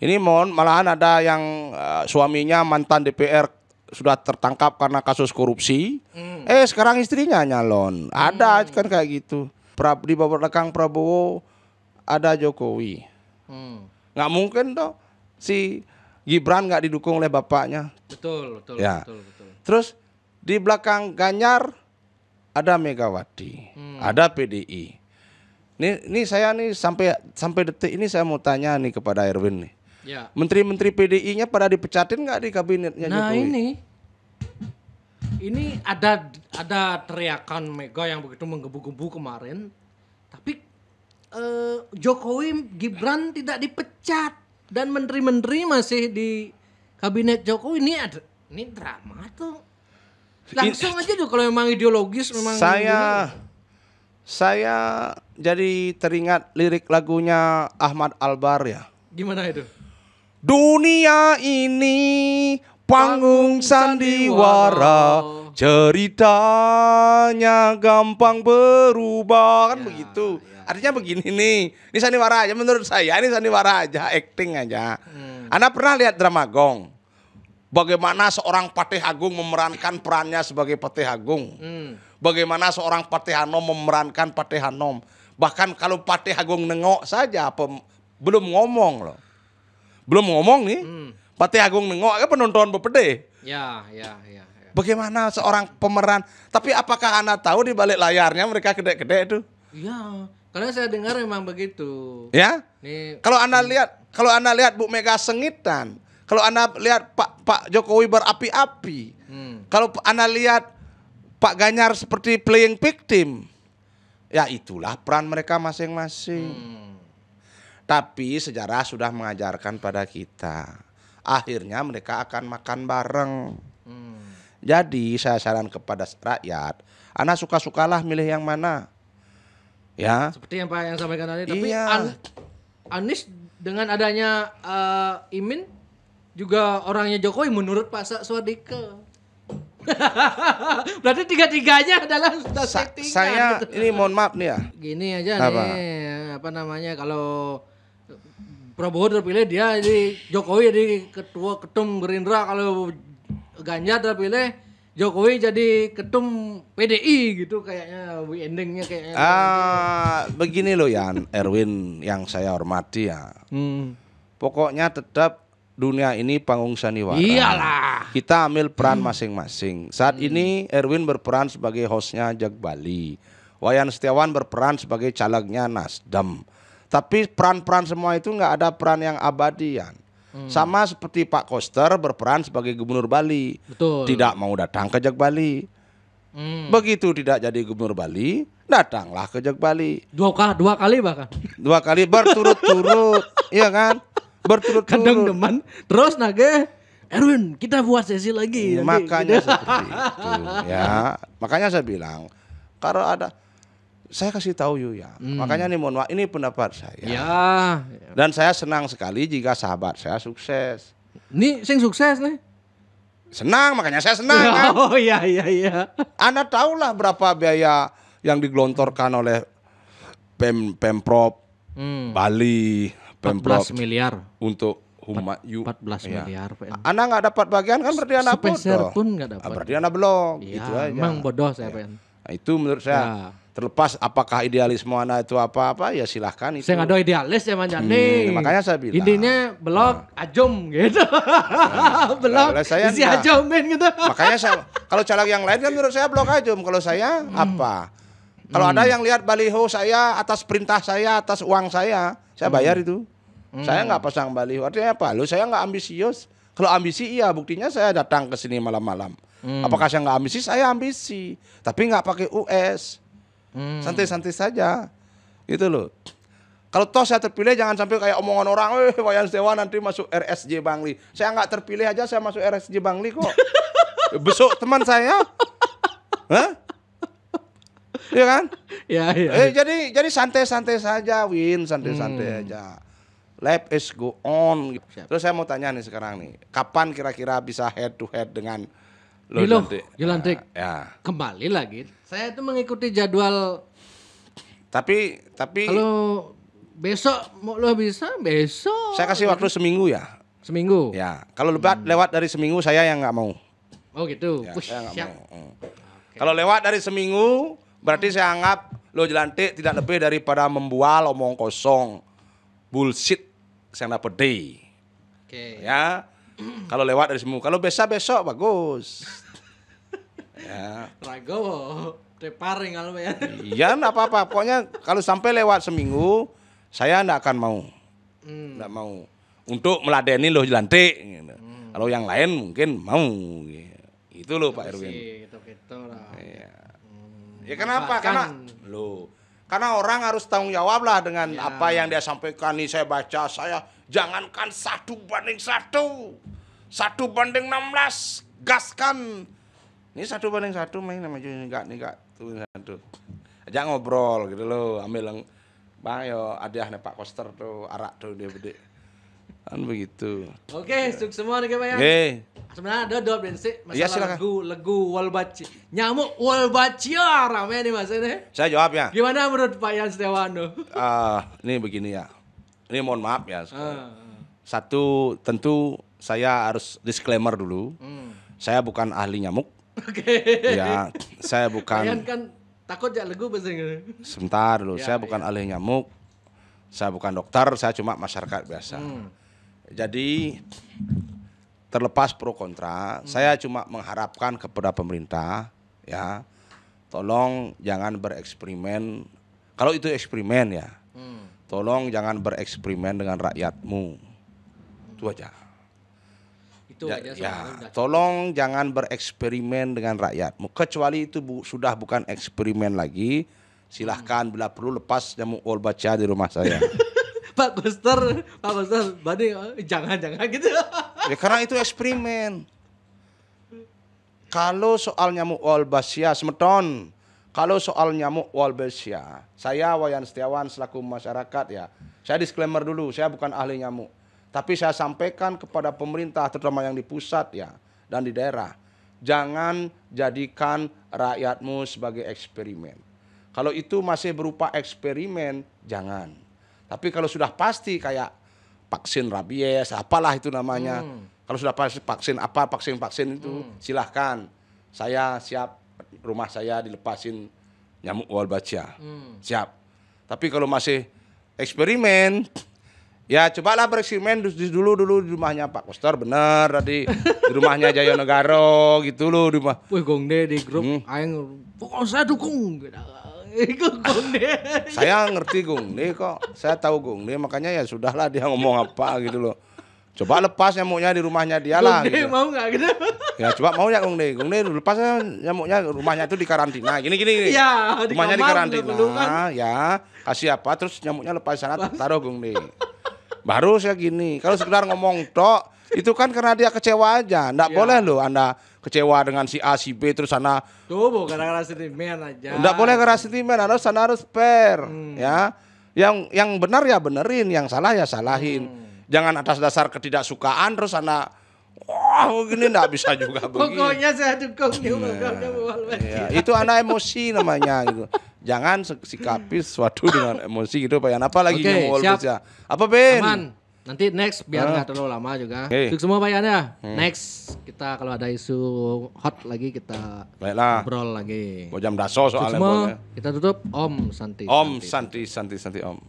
Ini mohon malahan ada yang eh, suaminya mantan DPR sudah tertangkap karena kasus korupsi. Eh sekarang istrinya nyalon. Ada kan kayak gitu. Pra, di bawah belakang Prabowo ada Jokowi. Hmm. Nggak mungkin toh si Gibran nggak didukung oleh bapaknya. Betul, betul, Ya. betul, betul. Terus di belakang Ganjar ada Megawati, ada PDI. Ini, ini saya nih sampai sampai detik ini saya mau tanya nih kepada Erwin nih. Ya. Menteri-menteri PDI-nya pada dipecatin nggak di kabinetnya Nah Jokowi? ini ini ada ada teriakan Mega yang begitu menggebu-gebu kemarin, tapi eh, Jokowi Gibran tidak dipecat dan menteri-menteri masih di kabinet Jokowi ini ada ini drama tuh langsung aja tuh kalau memang ideologis memang Saya saya jadi teringat lirik lagunya Ahmad Albar ya. gimana itu? Dunia ini panggung sandiwara, ceritanya gampang berubah kan begitu. Artinya begini nih, ini sandiwara aja menurut saya, ini sandiwara aja, acting aja. Anda pernah lihat drama Gong? Bagaimana seorang Patih Agung memerankan perannya sebagai Patih Agung? Hmm. Bagaimana seorang Patih Hanom memerankan Patih Hanom? Bahkan kalau Patih Agung nengok saja, pem- belum ngomong loh. Belum ngomong nih. Patih Agung nengok kan penonton bepede. Ya, ya, ya. ya. Bagaimana seorang pemeran? Tapi apakah anda tahu di balik layarnya mereka gede-gede itu? Iya, Karena saya dengar memang begitu. Ya? Nih Kalau Anda lihat kalau Anda lihat Bu Mega sengitan, kalau Anda lihat Pak Pak Jokowi berapi-api, hmm. kalau Anda lihat Pak Ganjar seperti playing victim, ya itulah peran mereka masing-masing. Hmm. Tapi sejarah sudah mengajarkan pada kita, akhirnya mereka akan makan bareng. Hmm. Jadi saya saran kepada rakyat, Anda suka-sukalah milih yang mana. Ya, Seperti yang Pak yang sampaikan tadi. Tapi Iya. An- Anies dengan adanya eh, Imin juga orangnya Jokowi menurut Pak Swadike. *laughs* Berarti tiga-tiganya adalah sudah Sa- settingan saya gitu. ini mohon maaf nih ya. Gini aja Apa? nih, apa namanya kalau Prabowo terpilih dia jadi Jokowi jadi ketua ketum Gerindra kalau Ganjar terpilih Jokowi jadi ketum PDI gitu kayaknya endingnya kayaknya. Ah, begini loh Yan, Erwin yang saya hormati ya. Hmm. Pokoknya tetap dunia ini panggung sandiwara. Iyalah. Kita ambil peran masing-masing. Saat ini Erwin berperan sebagai hostnya Jag Bali. Wayan Setiawan berperan sebagai calegnya Nasdem. Tapi peran-peran semua itu nggak ada peran yang abadi Yan. Sama seperti Pak Koster berperan sebagai gubernur Bali. Betul. Tidak mau datang ke Jag Bali. Hmm. Begitu tidak jadi gubernur Bali, datanglah ke Jag Bali. Dua kali, dua kali bahkan. Dua kali berturut-turut, *laughs* iya kan? Berturut-turut. Kadang deman, terus nage Erwin, kita buat sesi lagi. nanti." Makanya seperti itu, ya. Makanya saya bilang, kalau ada saya kasih tahu you ya. Makanya nih mohon maaf, ini pendapat saya. Ya. Dan saya senang sekali jika sahabat saya sukses. Ini sing sukses nih. Senang, makanya saya senang kan. *laughs* Oh iya iya iya. Anda tahulah berapa biaya yang digelontorkan oleh Pem Pemprov Hmm. Bali, Pemprov 14 miliar. untuk Huma Yu. 14 Iya. miliar. PN. Anda nggak dapat bagian kan berarti Anda bodoh. pun nggak dapat. Ah, Berarti Anda belum. Iya, itu aja. emang bodoh saya PN. Nah, itu menurut saya Ya. Terlepas apakah idealisme Anda itu apa-apa ya silahkan itu. Saya nggak ada idealis ya Mas Jani. Hmm, makanya saya bilang. Intinya blog ajom gitu. *laughs* blog Lah, saya isi ajomin gitu. Makanya saya kalau caleg yang lain kan menurut saya blok aja. Kalau saya Hmm. apa? Kalau ada yang lihat baliho saya atas perintah saya, atas uang saya, saya Hmm. bayar itu. Saya nggak pasang baliho. Artinya apa? Lu saya nggak ambisius. Kalau ambisi iya, buktinya saya datang ke sini malam-malam. Hmm. Apakah saya nggak ambisi? Saya ambisi, tapi nggak pakai US. Hmm. Santai-santai saja, gitu loh. Kalau toh saya terpilih jangan sampai kayak omongan orang, eh Wayan Sewa nanti masuk RSJ Bangli. Saya nggak terpilih aja saya masuk RSJ Bangli kok. *laughs* Besok teman saya, Hah? Iya kan? Ya ya. Eh jadi jadi santai-santai saja, Win, santai-santai aja. Life is go on. Terus saya mau tanya nih sekarang nih, kapan kira-kira bisa head to head dengan Nih loh, Jelantik? Jelantik. Ya. Kembali lagi. Saya itu mengikuti jadwal Tapi tapi kalau besok mau lo bisa besok. saya kasih waktu seminggu ya. seminggu. Ya, kalau lewat lewat dari seminggu saya yang nggak mau. Oh gitu. Ya, Wih, saya nggak siap. mau. Hmm. Kalau lewat dari seminggu, berarti saya anggap lo jelantik tidak lebih daripada membual omong kosong, bullshit saya dapat day. Oke. Ya, kalau lewat dari seminggu, kalau besok besok bagus. *laughs* ya, Rago. Teparing kalau ya. iya nggak apa-apa. Pokoknya kalau sampai lewat seminggu, saya nggak akan mau, Hmm. mau untuk meladeni lo jelantik. gitu. Kalau yang lain mungkin mau. gitu. Itu loh Pak Erwin. Gitu gitu lah. Iya. Ya kenapa? Bahkan- Karena lo karena orang harus tanggung jawab lah dengan Ya. apa yang dia sampaikan nih saya baca saya jangankan satu banding satu. Satu banding 16 gaskan. Ini satu banding satu main nama juga enggak nih enggak. Tuh satu. Aja ngobrol gitu loh ambil yang bang yo adiahnya Pak Koster tuh arak tuh dia bede. Kan begitu. Oke, suk semua nih Pak ya. oke. Sebenarnya ada dua bensin masalah Iya, silakan. lagu lagu Walbaci. Nyamuk Walbaci ya rame nih Mas ini. saya jawab ya. Gimana menurut Pak Yan Setiawano? Ah, ini begini ya ini mohon maaf ya Ah, Satu tentu saya harus disclaimer dulu. hmm. Saya bukan ahli nyamuk. Oke. *laughs* ya, saya bukan kan takut ya Inggris. sebentar dulu. Ya, saya bukan ahli nyamuk. Saya bukan dokter, saya cuma masyarakat biasa. Hmm. Jadi terlepas pro kontra, saya cuma mengharapkan kepada pemerintah ya, tolong jangan bereksperimen Kalau itu eksperimen ya, Hmm. Tolong jangan bereksperimen dengan rakyatmu. Itu aja. Itu Ya, aja ya, tolong jangan bereksperimen dengan rakyatmu. Kecuali itu bu, sudah bukan eksperimen lagi, silahkan bila perlu lepas nyamuk baca di rumah saya. *laughs* Pak Koster, Pak Koster, Bade eh, jangan jangan gitu. *laughs* ya karena itu eksperimen. Kalau soal nyamuk Wolbachia semeton, kalau soal nyamuk Wolbachia, saya Wayan Setiawan selaku masyarakat ya, saya disclaimer dulu, saya bukan ahli nyamuk. Tapi saya sampaikan kepada pemerintah terutama yang di pusat ya dan di daerah, jangan jadikan rakyatmu sebagai eksperimen. Kalau itu masih berupa eksperimen, jangan. Tapi kalau sudah pasti kayak vaksin rabies, apalah itu namanya. Kalau sudah pasti vaksin apa, vaksin-vaksin itu silahkan. Saya siap rumah saya dilepasin nyamuk Wolbachia. Siap. Tapi kalau masih eksperimen, *sniffs* ya cobalah bereksperimen du- du- dulu dulu di rumahnya Pak Koster bener tadi di rumahnya Jayo Negaro gitu loh di rumah. Wih Gongde di grup Hmm. aing pokoknya saya dukung. Gitu. *laughs* Gongde. Saya ngerti Nih kok. Saya tahu Nih makanya ya sudahlah dia ngomong apa gitu loh. Coba lepas nyamuknya di rumahnya dia lah gitu. mau nggak gitu? Ya coba mau ya Gung Nih. Gung Nih lepas nyamuknya rumahnya itu di karantina. Gini gini. gini. Iya, di rumahnya di karantina. kan. Ya kasih apa terus nyamuknya lepas sana taruh Gung Nih. Baru saya gini. Kalau sekedar ngomong tok itu kan karena dia kecewa aja. Nggak Iya. boleh loh Anda kecewa dengan si A si B terus sana Tuh bukan gara-gara sentimen aja. Enggak boleh keras sentimen, harus sana harus fair, Hmm. ya. Yang yang benar ya benerin, yang salah ya salahin. Hmm. Jangan atas dasar ketidaksukaan terus sana wah gini enggak bisa juga *laughs* begini. Pokoknya saya dukung Wolbachia. Ya, itu anak emosi namanya gitu. Jangan sikapi sesuatu dengan emosi gitu, Pak Oke, yang mau siap. ya. Apa Ben? Aman. Nanti next biar Hah? nggak terlalu lama juga. Untuk semua Pak Yan ya. Next kita kalau ada isu hot lagi kita Baiklah. ngobrol lagi. Mau jam daso soalnya semua kita tutup Om Santi. Om Santi. Santi Santi Santi Om.